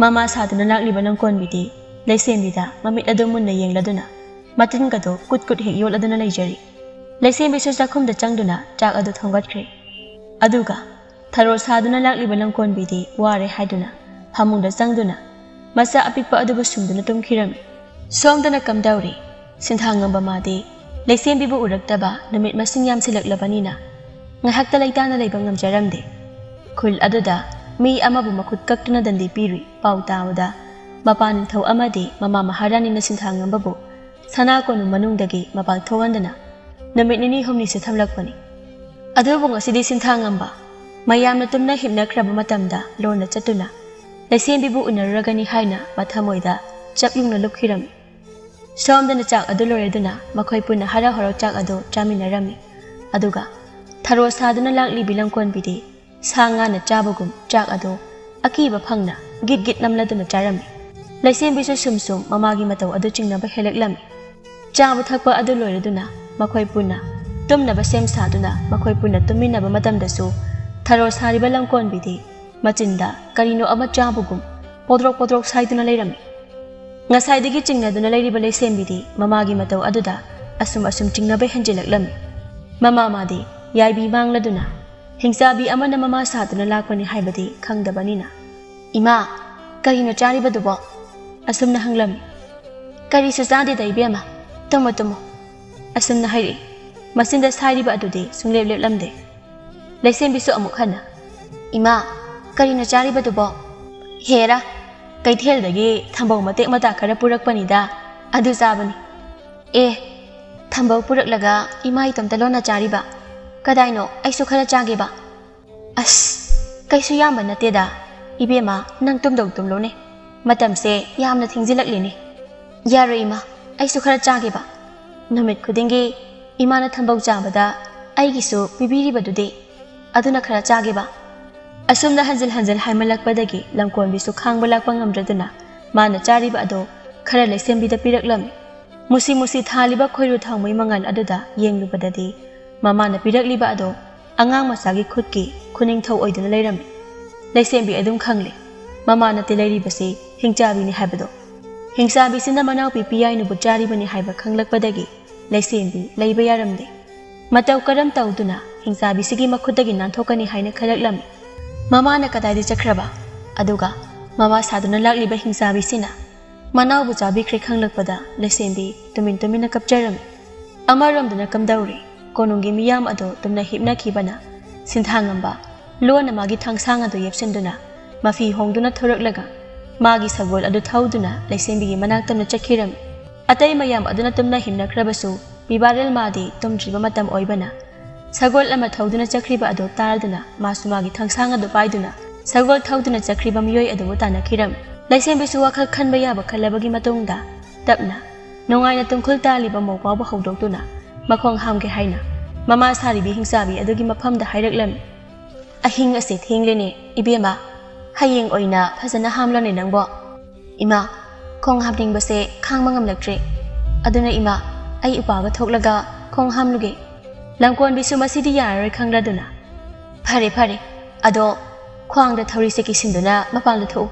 ꯃꯃꯥ ꯁꯥꯗꯨꯅ ꯂꯥꯛꯂꯤꯕ ꯂꯝꯀꯣꯟꯕꯤꯗꯤ ꯂꯩꯁꯦꯝꯕꯤꯗ ꯃꯃꯤꯠ ꯑꯗꯨ ꯃꯨꯟꯅ ꯌꯦꯡꯂꯗꯨꯅ ꯃꯇꯤꯟꯒꯗꯣ ꯀꯨꯠ ꯀꯨꯠ ꯍꯦꯛ ꯌꯣꯠꯂꯗꯨꯅ ꯂꯩꯖꯔꯤ ꯂꯩꯁꯦꯝꯕꯤꯁꯨ ꯆꯥꯛꯈꯨꯝꯗ ꯆꯪꯗꯨꯅ ꯆꯥꯛ ꯑꯗꯨ ꯊꯣꯡꯒꯠꯈ꯭ꯔꯦ ꯑꯗꯨꯒ ꯊꯔꯣ ꯁꯥꯗꯨꯅ ꯂꯥꯛꯂꯤꯕ ꯂꯝꯀꯣꯟꯕꯤꯗꯤ ꯋꯥꯔꯦ ꯍꯥꯏꯗꯨꯅ ꯐꯃꯨꯡꯗ ꯆꯪꯗꯨꯅ ꯃꯆꯥ ꯑꯄꯤꯛꯄ ꯑꯗꯨꯕꯨ ꯁꯨꯝꯗꯨꯅ ꯇꯨꯝꯈꯤꯔꯝꯃꯤ ꯁꯣꯝꯗꯅ ꯀꯝꯗꯧꯔꯤ ꯁꯤꯟꯊꯥꯡꯉꯝꯕ ꯃꯥꯗꯤ ꯂꯩꯁꯦꯝꯕꯤꯕꯨ ꯎꯔꯛꯇꯕ ꯅꯨꯃꯤꯠ ꯃꯁꯤꯡ ꯌꯥꯝꯁꯤꯜꯂꯛꯂꯕꯅꯤꯅ ꯉꯥꯏꯍꯥꯛꯇ ꯂꯩꯇꯥꯅ ꯂꯩꯕ ꯉꯝꯖꯔꯝꯗꯦ ꯈꯨꯜ ꯑꯗꯨꯗ ꯃꯤ ꯑꯃꯕꯨ ꯃꯈꯨꯠ ꯀꯛꯇꯨꯅ ꯗꯟꯗꯤ ꯄꯤꯔꯨꯏ ꯄꯥꯎ ꯇꯥꯕꯗ ꯃꯄꯥ ꯅꯤꯡꯊꯧ ꯑꯃꯗꯤ ꯃꯃꯥ ꯃꯍꯥꯔꯥꯅꯤꯅ ꯁꯤꯟꯊꯥꯡꯉꯝꯕꯕꯨ ꯁꯅꯥ ꯀꯣꯅꯨꯡ ꯃꯅꯨꯡꯗꯒꯤ ꯃꯄꯥꯟ ꯊꯣꯛꯍꯟꯗꯅ ꯅꯨꯃꯤꯠ ꯅꯤꯅꯤ ꯍꯨꯝꯅꯤꯁꯦ ꯊꯝꯂꯛꯄꯅꯤ ꯑꯗꯨꯕꯨ ꯉꯁꯤꯗꯤ ꯁꯤꯟꯊꯥꯡꯉꯝꯕ ꯃꯌꯥꯝꯅ ꯇꯨꯝꯅ ꯍꯤꯞꯅꯈ꯭ꯔꯕ ꯃꯇꯝꯗ ꯂꯣꯟꯅ ꯆꯠꯇꯨꯅ ꯂꯩꯁꯦꯝꯕꯤꯕꯨ ꯎꯅꯔꯨꯔꯒꯅꯤ ꯍꯥꯏꯅ ꯃꯊꯃꯣꯏꯗ ꯆꯞ ꯌꯨꯡꯅ ꯂꯨꯞꯈꯤꯔꯝꯃꯤ ꯁꯣꯝꯗꯅ ꯆꯥꯛ ꯑꯗꯨ ꯂꯣꯏꯔꯗꯨꯅ ꯃꯈꯣꯏ ꯄꯨꯟꯅ ꯍꯔꯥꯎ ꯍꯔꯥꯎ ꯆꯥꯛ ꯑꯗꯨ ꯆꯥꯃꯤꯟꯅꯔꯝꯃꯤ ꯑꯗꯨꯒ ꯊꯔꯣ ꯁꯥꯗꯨꯅ ꯂꯥꯛꯂꯤꯕꯤ ꯂꯝꯀꯣꯟꯕꯤꯗꯤ ꯁꯥ ꯉꯥꯅ ꯆꯥꯕꯒꯨꯝ ꯆꯥꯛ ꯑꯗꯨ ꯑꯀꯤꯕ ꯐꯪꯅ ꯒꯤꯠ ꯒꯤꯠ ꯅꯝꯂꯗꯨꯅ ꯆꯥꯔꯝꯃꯤ ꯂꯩꯁꯦꯝꯕꯤꯁꯨ ꯁꯨꯝ ꯁꯨꯝ ꯃꯃꯥꯒꯤ ꯃꯇꯧ ꯑꯗꯨ ꯆꯤꯡꯅꯕ ꯍꯦꯜꯂꯛꯂꯝꯃꯤ ꯆꯥꯕ ꯊꯛꯄ ꯑꯗꯨ ꯂꯣꯏꯔꯗꯨꯅ ꯃꯈꯣꯏ ꯄꯨꯟꯅ ꯇꯨꯝꯅꯕ ꯁꯦꯝ ꯁꯥꯗꯨꯅ ꯃꯈꯣꯏ ꯄꯨꯟꯅ ꯇꯨꯝꯃꯤꯟꯅꯕ ꯃꯇꯝꯗꯁꯨ ꯊꯔꯣ ꯁꯥꯔꯤꯕ ꯂꯝꯀꯣꯟꯕꯤꯗꯤ ꯃꯆꯤꯟꯗ ꯀꯔꯤꯅꯣ ꯑꯃ ꯆꯥꯕꯒꯨꯝ ꯄꯣꯗ꯭ꯔꯣꯛ ꯄꯣꯗ꯭ꯔꯣꯛ ꯁꯥꯏꯗꯨꯅ ꯂꯩꯔꯝꯃꯤ ꯉꯁꯥꯏꯗꯒꯤ ꯆꯤꯡꯅꯗꯨꯅ ꯂꯩꯔꯤꯕ ꯂꯩꯁꯦꯝꯕꯤꯗꯤ ꯃꯃꯥꯒꯤ ꯃꯇꯧ ꯑꯗꯨꯗ ꯑꯁꯨꯝ ꯑꯁꯨꯝ ꯆꯤꯡꯅꯕ ꯍꯦꯟꯖꯤꯜꯂꯛꯂꯝꯃꯤ ꯃꯃꯥ ꯃꯥꯗꯤ ꯌꯥꯏꯕꯤ ꯃꯥꯡꯂꯗꯨꯅ ꯍꯤꯡꯆꯥꯕꯤ ꯑꯃꯅ ꯃꯃꯥ ꯁꯥꯗꯨꯅ ꯂꯥꯛꯄꯅꯤ ꯍꯥꯏꯕꯗꯤ ꯈꯪꯗꯕꯅꯤꯅ ꯏꯃꯥ ꯀꯔꯤꯅꯣ ꯆꯥꯔꯤꯕꯗꯨꯕꯣ ꯑꯁꯨꯝꯅ ꯍꯪꯂꯝꯃꯤ ꯀꯔꯤꯁꯨ ꯆꯥꯗꯦꯗ ꯏꯕꯦꯝꯃ ꯇꯨꯝꯃꯣ ꯇꯨꯝꯃꯣ ꯑꯁꯨꯝꯅ ꯍꯥꯏꯔꯛꯏ ꯃꯆꯤꯟꯗ ꯁꯥꯏꯔꯤꯕ ꯑꯗꯨꯗꯤ ꯁꯨꯡꯂꯦꯞ ꯂꯦꯞꯂꯝꯗꯦ ꯂꯩꯁꯦꯝꯕꯤꯁꯨ ꯑꯃꯨꯛ ꯍꯟꯅ ꯏꯃꯥ ꯀꯔꯤꯅꯣ ꯆꯥꯔꯤꯕꯗꯨꯕꯣ ꯍꯦꯔꯥ ꯀꯩꯊꯦꯜꯗꯒꯤ ꯊꯝꯕꯧ ꯃꯇꯦꯛ ꯃꯇꯥ ꯈꯔ ꯄꯨꯔꯛꯄꯅꯤꯗ ꯑꯗꯨ ꯆꯥꯕꯅꯤ ꯑꯦ ꯊꯝꯕꯧ ꯄꯨꯔꯛꯂꯒ ꯏꯃꯥ ꯏꯇꯣꯝꯇ ꯂꯣꯟꯅ ꯆꯥꯔꯤꯕ ꯀꯗꯥꯏꯅꯣ ꯑꯩꯁꯨ ꯈꯔ ꯆꯥꯒꯦꯕ ꯑꯁ ꯀꯩꯁꯨ ꯌꯥꯝꯕ ꯅꯠꯇꯦꯗ ꯏꯕꯦꯝꯃ ꯅꯪ ꯇꯨꯝꯗꯧ ꯇꯨꯝꯂꯣꯅꯦ ꯃꯇꯝꯁꯦ ꯌꯥꯝꯅ ꯊꯦꯡꯖꯤꯜꯂꯛꯂꯤꯅꯦ ꯌꯥꯔꯣꯏ ꯏꯃꯥ ꯑꯩꯁꯨ ꯈꯔ ꯆꯥꯒꯦꯕ ꯅꯨꯃꯤꯠ ꯈꯨꯗꯤꯡꯒꯤ ꯏꯃꯥꯅ ꯊꯝꯕꯧ ꯆꯥꯕꯗ ꯑꯩꯒꯤꯁꯨ ꯄꯤꯕꯤꯔꯤꯕꯗꯨꯗꯤ ꯑꯗꯨꯅ ꯈꯔ ꯆꯥꯒꯦꯕ ꯑꯁꯨꯝꯅ ꯍꯟꯖꯤꯜ ꯍꯟꯖꯤꯜ ꯍꯥꯏꯃꯜꯂꯛꯄꯗꯒꯤ ꯂꯝꯀꯣꯟꯕꯤꯁꯨ ꯈꯥꯡꯕ ꯂꯥꯛꯄ ꯉꯝꯗ꯭ꯔꯗꯨꯅ ꯃꯥꯅ ꯆꯥꯔꯤꯕ ꯑꯗꯣ ꯈꯔ ꯂꯩꯁꯦꯝꯕꯤꯗ ꯄꯤꯔꯛꯂꯝꯃꯤ ꯃꯨꯁꯤ ꯃꯨꯁꯤ ꯊꯥꯜꯂꯤꯕ ꯈꯣꯏꯔꯨ ꯊꯥꯎꯃꯩ ꯃꯉꯥꯜ ꯑꯗꯨꯗ ꯌꯦꯡꯂꯨꯕꯗꯗꯤ ꯃꯃꯥꯅ ꯄꯤꯔꯛꯂꯤꯕ ꯑꯗꯣ ꯑꯉꯥꯡ ꯃꯆꯥꯒꯤ ꯈꯨꯠꯀꯤ ꯈꯨꯅꯤꯡꯊꯧ ꯑꯣꯏꯗꯨꯅ ꯂꯩꯔꯝꯃꯤ ꯂꯩꯁꯦꯝꯕꯤ ꯑꯗꯨꯝ ꯈꯪꯂꯦ ꯃꯃꯥꯅ ꯇꯤꯂꯩꯔꯤꯕꯁꯤ ꯍꯤꯡꯆꯥꯕꯤꯅꯤ ꯍꯥꯏꯕꯗꯣ ꯍꯤꯡꯆꯥꯕꯤꯁꯤꯅ ꯃꯅꯥꯎꯄꯤ ꯄꯤꯌꯥꯏꯅꯨꯕꯨ ꯆꯥꯔꯤꯕꯅꯤ ꯍꯥꯏꯕ ꯈꯪꯂꯛꯄꯗꯒꯤ ꯂꯩꯁꯦꯝꯕꯤ ꯂꯩꯕ ꯌꯥꯔꯝꯗꯦ ꯃꯇꯧ ꯀꯔꯝ ꯇꯧꯗꯨꯅ ꯍꯤꯡꯆꯥꯕꯤꯁꯤꯒꯤ ꯃꯈꯨꯠꯇꯒꯤ ꯅꯥꯟꯊꯣꯛꯀꯅꯤ ꯍꯥꯏꯅ ꯈꯜꯂꯛꯂꯝꯃꯤ ꯃꯃꯥꯅ ꯀꯗꯥꯏꯗ ꯆꯠꯈ꯭ꯔꯕ ꯑꯗꯨꯒ ꯃꯃꯥ ꯁꯥꯗꯨꯅ ꯂꯥꯛꯂꯤꯕ ꯍꯤꯡꯆꯥꯕꯤꯁꯤꯅ ꯃꯅꯥꯎꯕꯨ ꯆꯥꯕꯤꯈ꯭ꯔꯦ ꯈꯪꯂꯛꯄꯗ ꯂꯩꯁꯦꯝꯕꯤ ꯇꯨꯃꯤꯟ ꯇꯨꯃꯤꯟꯅ ꯀꯞꯆꯔꯝꯃꯤ ꯑꯃꯔꯣꯝꯗꯅ ꯀꯝꯗꯧꯔꯤ ꯀꯣꯅꯨꯡꯒꯤ ꯃꯤꯌꯥꯝ ꯑꯗꯨ ꯇꯨꯝꯅ ꯍꯤꯞꯅꯈꯤꯕꯅ ꯁꯤꯟꯊꯥꯡꯉꯝꯕ ꯂꯣꯟꯅ ꯃꯥꯒꯤ ꯊꯥꯡꯁꯥꯡ ꯑꯗꯨ ꯌꯦꯞꯁꯤꯟꯗꯨꯅ ꯃꯐꯤ ꯍꯣꯡꯗꯨꯅ ꯊꯣꯔꯛꯂꯒ ꯃꯥꯒꯤ ꯁꯒꯣꯜ ꯑꯗꯨ ꯊꯧꯗꯨꯅ ꯂꯩꯁꯦꯝꯕꯤꯒꯤ ꯃꯅꯥꯛꯇꯝꯅ ꯆꯠꯈꯤꯔꯝꯃꯤ ꯑꯇꯩ ꯃꯌꯥꯝ ꯑꯗꯨꯅ ꯇꯨꯝꯅ ꯍꯤꯞꯅꯈ꯭ꯔꯕꯁꯨ ꯕꯤꯕꯥꯔꯦꯜ ꯃꯥꯗꯤ ꯇꯨꯝꯗ꯭ꯔꯤꯕ ꯃꯇꯝ ꯑꯣꯏꯕꯅ ꯁꯒꯣꯜ ꯑꯃ ꯊꯧꯗꯨꯅ ꯆꯠꯈ꯭ꯔꯤꯕ ꯑꯗꯨ ꯇꯥꯔꯗꯨꯅ ꯃꯥꯁꯨ ꯃꯥꯒꯤ ꯊꯥꯡꯁꯥꯡ ꯑꯗꯨ ꯄꯥꯏꯗꯨꯅ ꯁꯒꯣꯜ ꯊꯧꯗꯨꯅ ꯆꯠꯈ꯭ꯔꯤꯕ ꯃꯤꯑꯣꯏ ꯑꯗꯨꯕꯨ ꯇꯥꯟꯅꯈꯤꯔꯝꯃꯤ ꯂꯩꯁꯦꯝꯕꯤꯁꯨ ꯋꯥꯈꯜ ꯈꯟꯕ ꯌꯥꯕ ꯈꯜꯂꯕꯒꯤ ꯃꯇꯨꯡꯗ ꯇꯞꯅ ꯅꯨꯡꯉꯥꯏꯅ ꯇꯨꯝꯈꯨꯜ ꯇꯥꯜꯂꯤꯕ ꯃꯧ ꯐꯥꯎꯕ ꯍꯧꯗꯣꯛꯇꯨꯅ ꯃꯈꯣꯡ ꯍꯥꯝꯒꯦ ꯍꯥꯏꯅ ꯃꯃꯥ ꯁꯥꯔꯤꯕꯤ ꯍꯤꯡꯆꯥꯕꯤ ꯑꯗꯨꯒꯤ ꯃꯐꯝꯗ ꯍꯥꯏꯔꯛꯂꯝꯃꯤ ꯑꯍꯤꯡ ꯑꯁꯤ ꯊꯦꯡꯂꯦꯅꯦ ꯏꯕꯦꯝꯃ hayeng oina phajana hamlo ni nangbo ima khong bơ base khang mangam laktre aduna ima ai upaga thoklaga khong hamluge langkon bisu masidi yarai khangra duna phare phare ado khwang da thori se kí sinh lu thu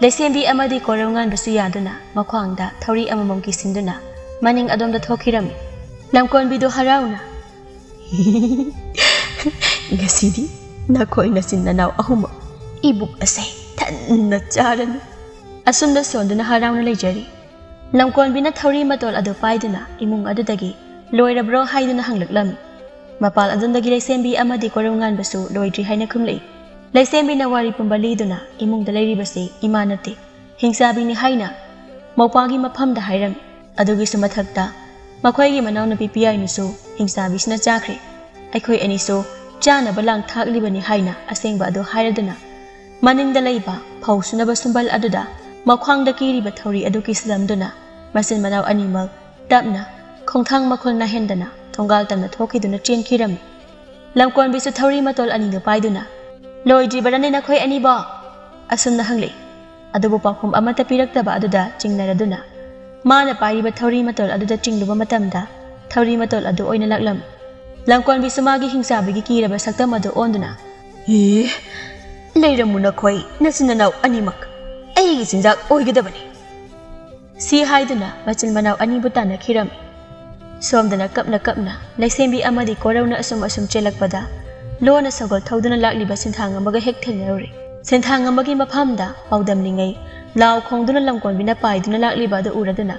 lesembi adu korongan thâu yaduna makhwang làm quan bị kisinduna maning adom da thokiram langkon na harauna ngasidi nakhoi nasin nanau ahuma ꯏꯕꯨꯛ ꯑꯁꯦ ꯊꯟꯅ ꯆꯥꯔꯅꯤ ꯑꯁꯨꯝꯅ ꯁꯣꯟꯗꯨꯅ ꯍꯔꯥꯎꯅ ꯂꯩꯖꯔꯤ ꯂꯝꯀꯣꯟꯕꯤꯅ ꯊꯧꯔꯤ ꯃꯇꯣꯜ ꯑꯗꯨ ꯄꯥꯏꯗꯨꯅ ꯏꯃꯨꯡ ꯑꯗꯨꯗꯒꯤ ꯂꯣꯏꯔꯕ꯭ꯔꯣ ꯍꯥꯏꯗꯨꯅ ꯍꯪꯂꯛꯂꯝꯃꯤ ꯃꯄꯥꯜ ꯑꯗꯣꯝꯗꯒꯤ ꯂꯩꯁꯦꯝꯕꯤ ꯑꯃꯗꯤ ꯀꯣꯔꯧ ꯉꯥꯟꯕꯁꯨ ꯂꯣꯏꯗ꯭ꯔꯤ ꯍꯥꯏꯅ ꯈꯨꯝꯂꯛꯏ ꯂꯩꯁꯦꯝꯕꯤꯅ ꯋꯥꯔꯤ ꯄꯨꯝꯕ ꯂꯤꯗꯨꯅ ꯏꯃꯨꯡꯗ ꯂꯩꯔꯤꯕꯁꯤ ꯏꯃꯥ ꯅꯠꯇꯦ ꯍꯤꯡꯆꯥꯕꯤꯅꯤ ꯍꯥꯏꯅ ꯃꯧꯄꯥꯒꯤ ꯃꯐꯝꯗ ꯍꯥꯏꯔꯝꯃꯤ ꯑꯗꯨꯒꯤꯁꯨ ꯃꯊꯛꯇ ꯃꯈꯣꯏꯒꯤ ꯃꯅꯥꯎꯅꯨꯄꯤ ꯄꯤꯌꯥꯏꯅꯨꯁꯨ ꯍꯤꯡꯆꯥꯕꯤꯁꯤꯅ ꯆꯥꯈ꯭ꯔꯦ ꯑꯩꯈꯣꯏ ꯑꯅꯤꯁꯨ ꯆꯥꯅꯕ ꯂꯥꯡ ꯊꯥꯛꯂꯤꯕꯅꯤ ꯍꯥꯏꯅ ꯑꯁꯦꯡꯕ ꯑꯗꯨ ꯍꯥꯏꯔꯗꯨꯅ ꯃꯅꯤꯡꯗ ꯂꯩꯕ ꯐꯧ ꯁꯨꯅꯕ ꯁꯨꯝꯕꯜ ꯑꯗꯨꯗ ꯃꯈ꯭ꯋꯥꯡꯗ ꯀꯤꯔꯤꯕ ꯊꯧꯔꯤ ꯑꯗꯨ ꯀꯤꯁꯤꯜꯂꯝꯗꯨꯅ ꯃꯆꯤꯟ ꯃꯅꯥꯎ ꯑꯅꯤꯃꯛ ꯇꯞꯅ ꯈꯣꯡꯊꯥꯡ ꯃꯈꯣꯜ ꯅꯥꯍꯦꯟꯗꯅ ꯊꯣꯡꯒꯥꯜ ꯇꯝꯅ ꯊꯣꯛꯈꯤꯗꯨꯅ ꯆꯦꯟꯈꯤꯔꯝꯃꯤ ꯂꯝꯀꯣꯟꯕꯤꯁꯨ ꯊꯧꯔꯤ ꯃꯇꯣꯜ ꯑꯅꯤꯗꯨ ꯄꯥꯏꯗꯨꯅ ꯂꯣꯏꯗ꯭ꯔꯤꯕꯔꯅꯦ ꯅꯈꯣꯏ ꯑꯅꯤꯕꯣ ꯑꯁꯨꯝꯅ ꯍꯪꯂꯛꯏ ꯑꯗꯨꯕꯨ ꯄꯥꯎꯈꯨꯝ ꯑꯃꯠꯇ ꯄꯤꯔꯛꯇꯕ ꯑꯗꯨꯗ ꯆꯤꯡꯅꯔꯗꯨꯅ ꯃꯥꯅ ꯄꯥꯏꯔꯤꯕ ꯊꯧꯔꯤ ꯃꯇꯣꯜ ꯑꯗꯨꯗ ꯆꯤꯡꯂꯨꯕ ꯃꯇꯝꯗ ꯊꯧꯔꯤ ꯃꯇꯣꯜ ꯑꯗꯨ ꯑꯣꯏꯅ ꯂꯛꯂꯝꯃꯤ ꯂꯝꯀꯣꯟꯕꯤꯁꯨ ꯃꯥꯒꯤ ꯍꯤꯡꯆꯥꯕꯤꯒꯤ ꯀꯤꯔꯕ ꯁꯛꯇꯝ ꯑꯗꯨ ꯑꯣꯟꯗꯨꯅ ꯑꯦ ꯂꯩꯔꯝꯃꯨ ꯅꯈꯣꯏ ꯅꯆꯤꯟ ꯅꯅꯥꯎ ꯑꯅꯤꯃꯛ ꯑꯩꯒꯤ ꯆꯤꯟꯖꯥꯛ ꯑꯣꯏꯒꯗꯕꯅꯤ ꯁꯤ ꯍꯥꯏꯗꯨꯅ ꯃꯆꯤꯟ ꯃꯅꯥꯎ ꯑꯅꯤꯕꯨ ꯇꯥꯟꯅꯈꯤꯔꯝꯃꯤ ꯁꯣꯝꯗꯅ ꯀꯞꯅ ꯀꯞꯅ ꯂꯩꯁꯦꯝꯕꯤ ꯑꯃꯗꯤ ꯀꯣꯔꯧꯅ ꯑꯁꯨꯝ ꯑꯁꯨꯝ ꯆꯦꯜꯂꯛꯄꯗ ꯂꯣꯟꯅ ꯁꯒꯣꯜ ꯊꯧꯗꯨꯅ ꯂꯥꯛꯂꯤꯕ ꯁꯤꯟꯊꯥꯡ ꯑꯃꯒ ꯍꯦꯛ ꯊꯦꯡꯅꯔꯨꯔꯦ ꯁꯤꯟꯊꯥꯡ ꯑꯃꯒꯤ ꯃꯐꯝꯗ ꯄꯥꯎꯗꯝꯂꯤꯉꯩ ꯂꯥꯎ ꯈꯣꯡꯗꯨꯅ ꯂꯝꯀꯣꯟꯕꯤꯅ ꯄꯥꯏꯗꯨꯅ ꯂꯥꯛꯂꯤꯕ ꯑꯗꯨ ꯎꯔꯗꯨꯅ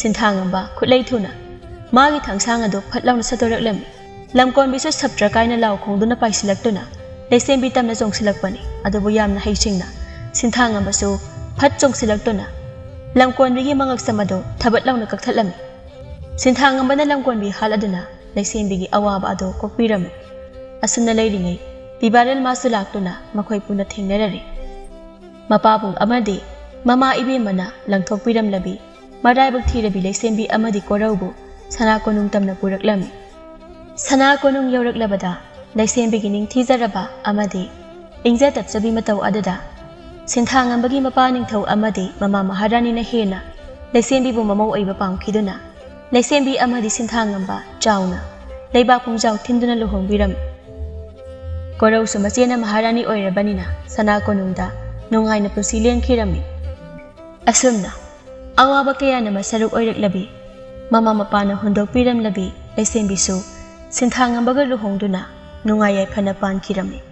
ꯁꯤꯟꯊꯥꯡ ꯑꯃ ꯈꯨꯠꯂꯩ ꯊꯨꯅ ꯃꯥꯒꯤ ꯊꯥꯡꯁꯥꯡ ꯑꯗꯨ ꯐꯠ ꯂꯥꯎꯅ ꯁꯠꯇꯣꯔꯛꯂꯝꯃꯤ ꯂꯝꯀꯣꯟꯕꯤꯁꯨ ꯁꯞꯇ꯭ꯔ ꯀꯥꯏꯅ ꯂꯥꯎ ꯈꯣꯡꯗꯨꯅ ꯄꯥꯏꯁꯤꯜꯂꯛꯇꯨꯅ ꯂꯩꯁꯦꯝꯕꯤ ꯇꯝꯅ ꯆꯣꯡꯁꯤꯜꯂꯛꯄꯅꯤ ꯑꯗꯨꯕꯨ ꯌꯥꯝꯅ ꯍꯩꯁꯤꯡꯅ ꯁꯤꯟꯊꯥꯡ ꯑꯃꯁꯨ ꯐꯠ ꯆꯣꯡꯁꯤꯜꯂꯛꯇꯨꯅ ꯂꯝꯀꯣꯟꯕꯤꯒꯤ ꯃꯉꯛꯁꯝ ꯑꯗꯨ ꯊꯕꯠ ꯂꯥꯎꯅ ꯀꯛꯊꯠꯂꯝꯃꯤ ꯁꯤꯟꯊꯥꯡ ꯑꯃꯅ ꯂꯝꯀꯣꯟꯕꯤ ꯍꯥꯠꯂꯗꯨꯅ ꯂꯩꯁꯦꯝꯕꯤꯒꯤ ꯑꯋꯥꯕ ꯑꯗꯨ ꯀꯣꯛꯄꯤꯔꯝꯃꯤ ꯑꯁꯨꯝꯅ ꯂꯩꯔꯤꯉꯩ ꯄꯤꯕꯥꯔꯦꯜ ꯃꯥꯁꯨ ꯂꯥꯛꯇꯨꯅ ꯃꯈꯣꯏ ꯄꯨꯟꯅ ꯊꯦꯡꯅꯔꯔꯤ ꯃꯄꯥꯕꯨꯡ ꯑꯃꯗꯤ ꯃꯃꯥ ꯏꯕꯦꯝꯃꯅ ꯂꯪꯊꯣꯛꯄꯤꯔꯝꯂꯕꯤ ꯃꯔꯥꯏꯕꯛ ꯊꯤꯔꯕꯤ ꯂꯩꯁꯦꯝꯕꯤ ꯑꯃꯗꯤ ꯀꯣꯔꯧꯕꯨ ꯁꯅꯥ ꯀꯣꯅꯨꯡ ꯇꯝꯅ ꯄꯨꯔꯛꯂꯝꯃꯤ ꯁꯅꯥ ꯀꯣꯅꯨꯡ ꯌꯧꯔꯛꯂꯕꯗ ꯂꯩꯁꯦꯝꯕꯤꯒꯤ ꯅꯤꯡꯊꯤꯖꯔꯕ ꯑꯃꯗꯤ ꯏꯪꯖ ꯇꯞꯆꯕꯤ ꯃꯇꯧ ꯑꯗꯨꯗ ꯁꯤꯟꯊꯥꯉꯝꯕꯒꯤ ꯃꯄꯥ ꯅꯤꯡꯊꯧ ꯑꯃꯗꯤ ꯃꯃꯥ ꯃꯍꯥꯔꯥꯅꯤꯅ ꯍꯦꯟꯅ ꯂꯩꯁꯦꯝꯕꯤꯕꯨ ꯃꯃꯧ ꯑꯣꯏꯕ ꯄꯥꯝꯈꯤꯗꯨꯅ ꯂꯩꯁꯦꯝꯕꯤ ꯑꯃꯗꯤ ꯁꯤꯟꯊꯥꯉꯝꯕ ꯆꯥꯎꯅ ꯂꯩꯕꯥꯛ ꯄꯨꯡꯖꯥꯎ ꯊꯤꯟꯗꯨꯅ ꯂꯨꯍꯣꯡꯕꯤꯔꯝꯃꯤ ꯀꯣꯔꯧꯁꯨ ꯃꯆꯦꯅ ꯃꯍꯥꯔꯥꯅꯤ ꯑꯣꯏꯔꯕꯅꯤꯅ ꯁꯅꯥ ꯀꯣꯅꯨꯡꯗ ꯅꯨꯡꯉꯥꯏꯅ ꯄꯨꯟꯁꯤ ꯂꯦꯟꯈꯤꯔꯝꯃꯤ ꯑꯁꯨꯝꯅ ꯑꯋꯥꯕ ꯀꯌꯥꯅ ꯃꯁꯔꯨꯛ ꯑꯣꯏꯔꯛꯂꯕꯤ ꯃꯃꯥ ꯃꯄꯥꯅ ꯍꯨꯟꯗꯣꯛꯄꯤꯔꯝꯂꯕꯤ ꯂꯩꯁꯦꯝꯕꯤꯁꯨ ꯁꯤꯟꯊꯥꯉꯝꯕꯒ ꯂꯨꯍꯣꯡꯗꯨꯅ nungayay panapan kiramit.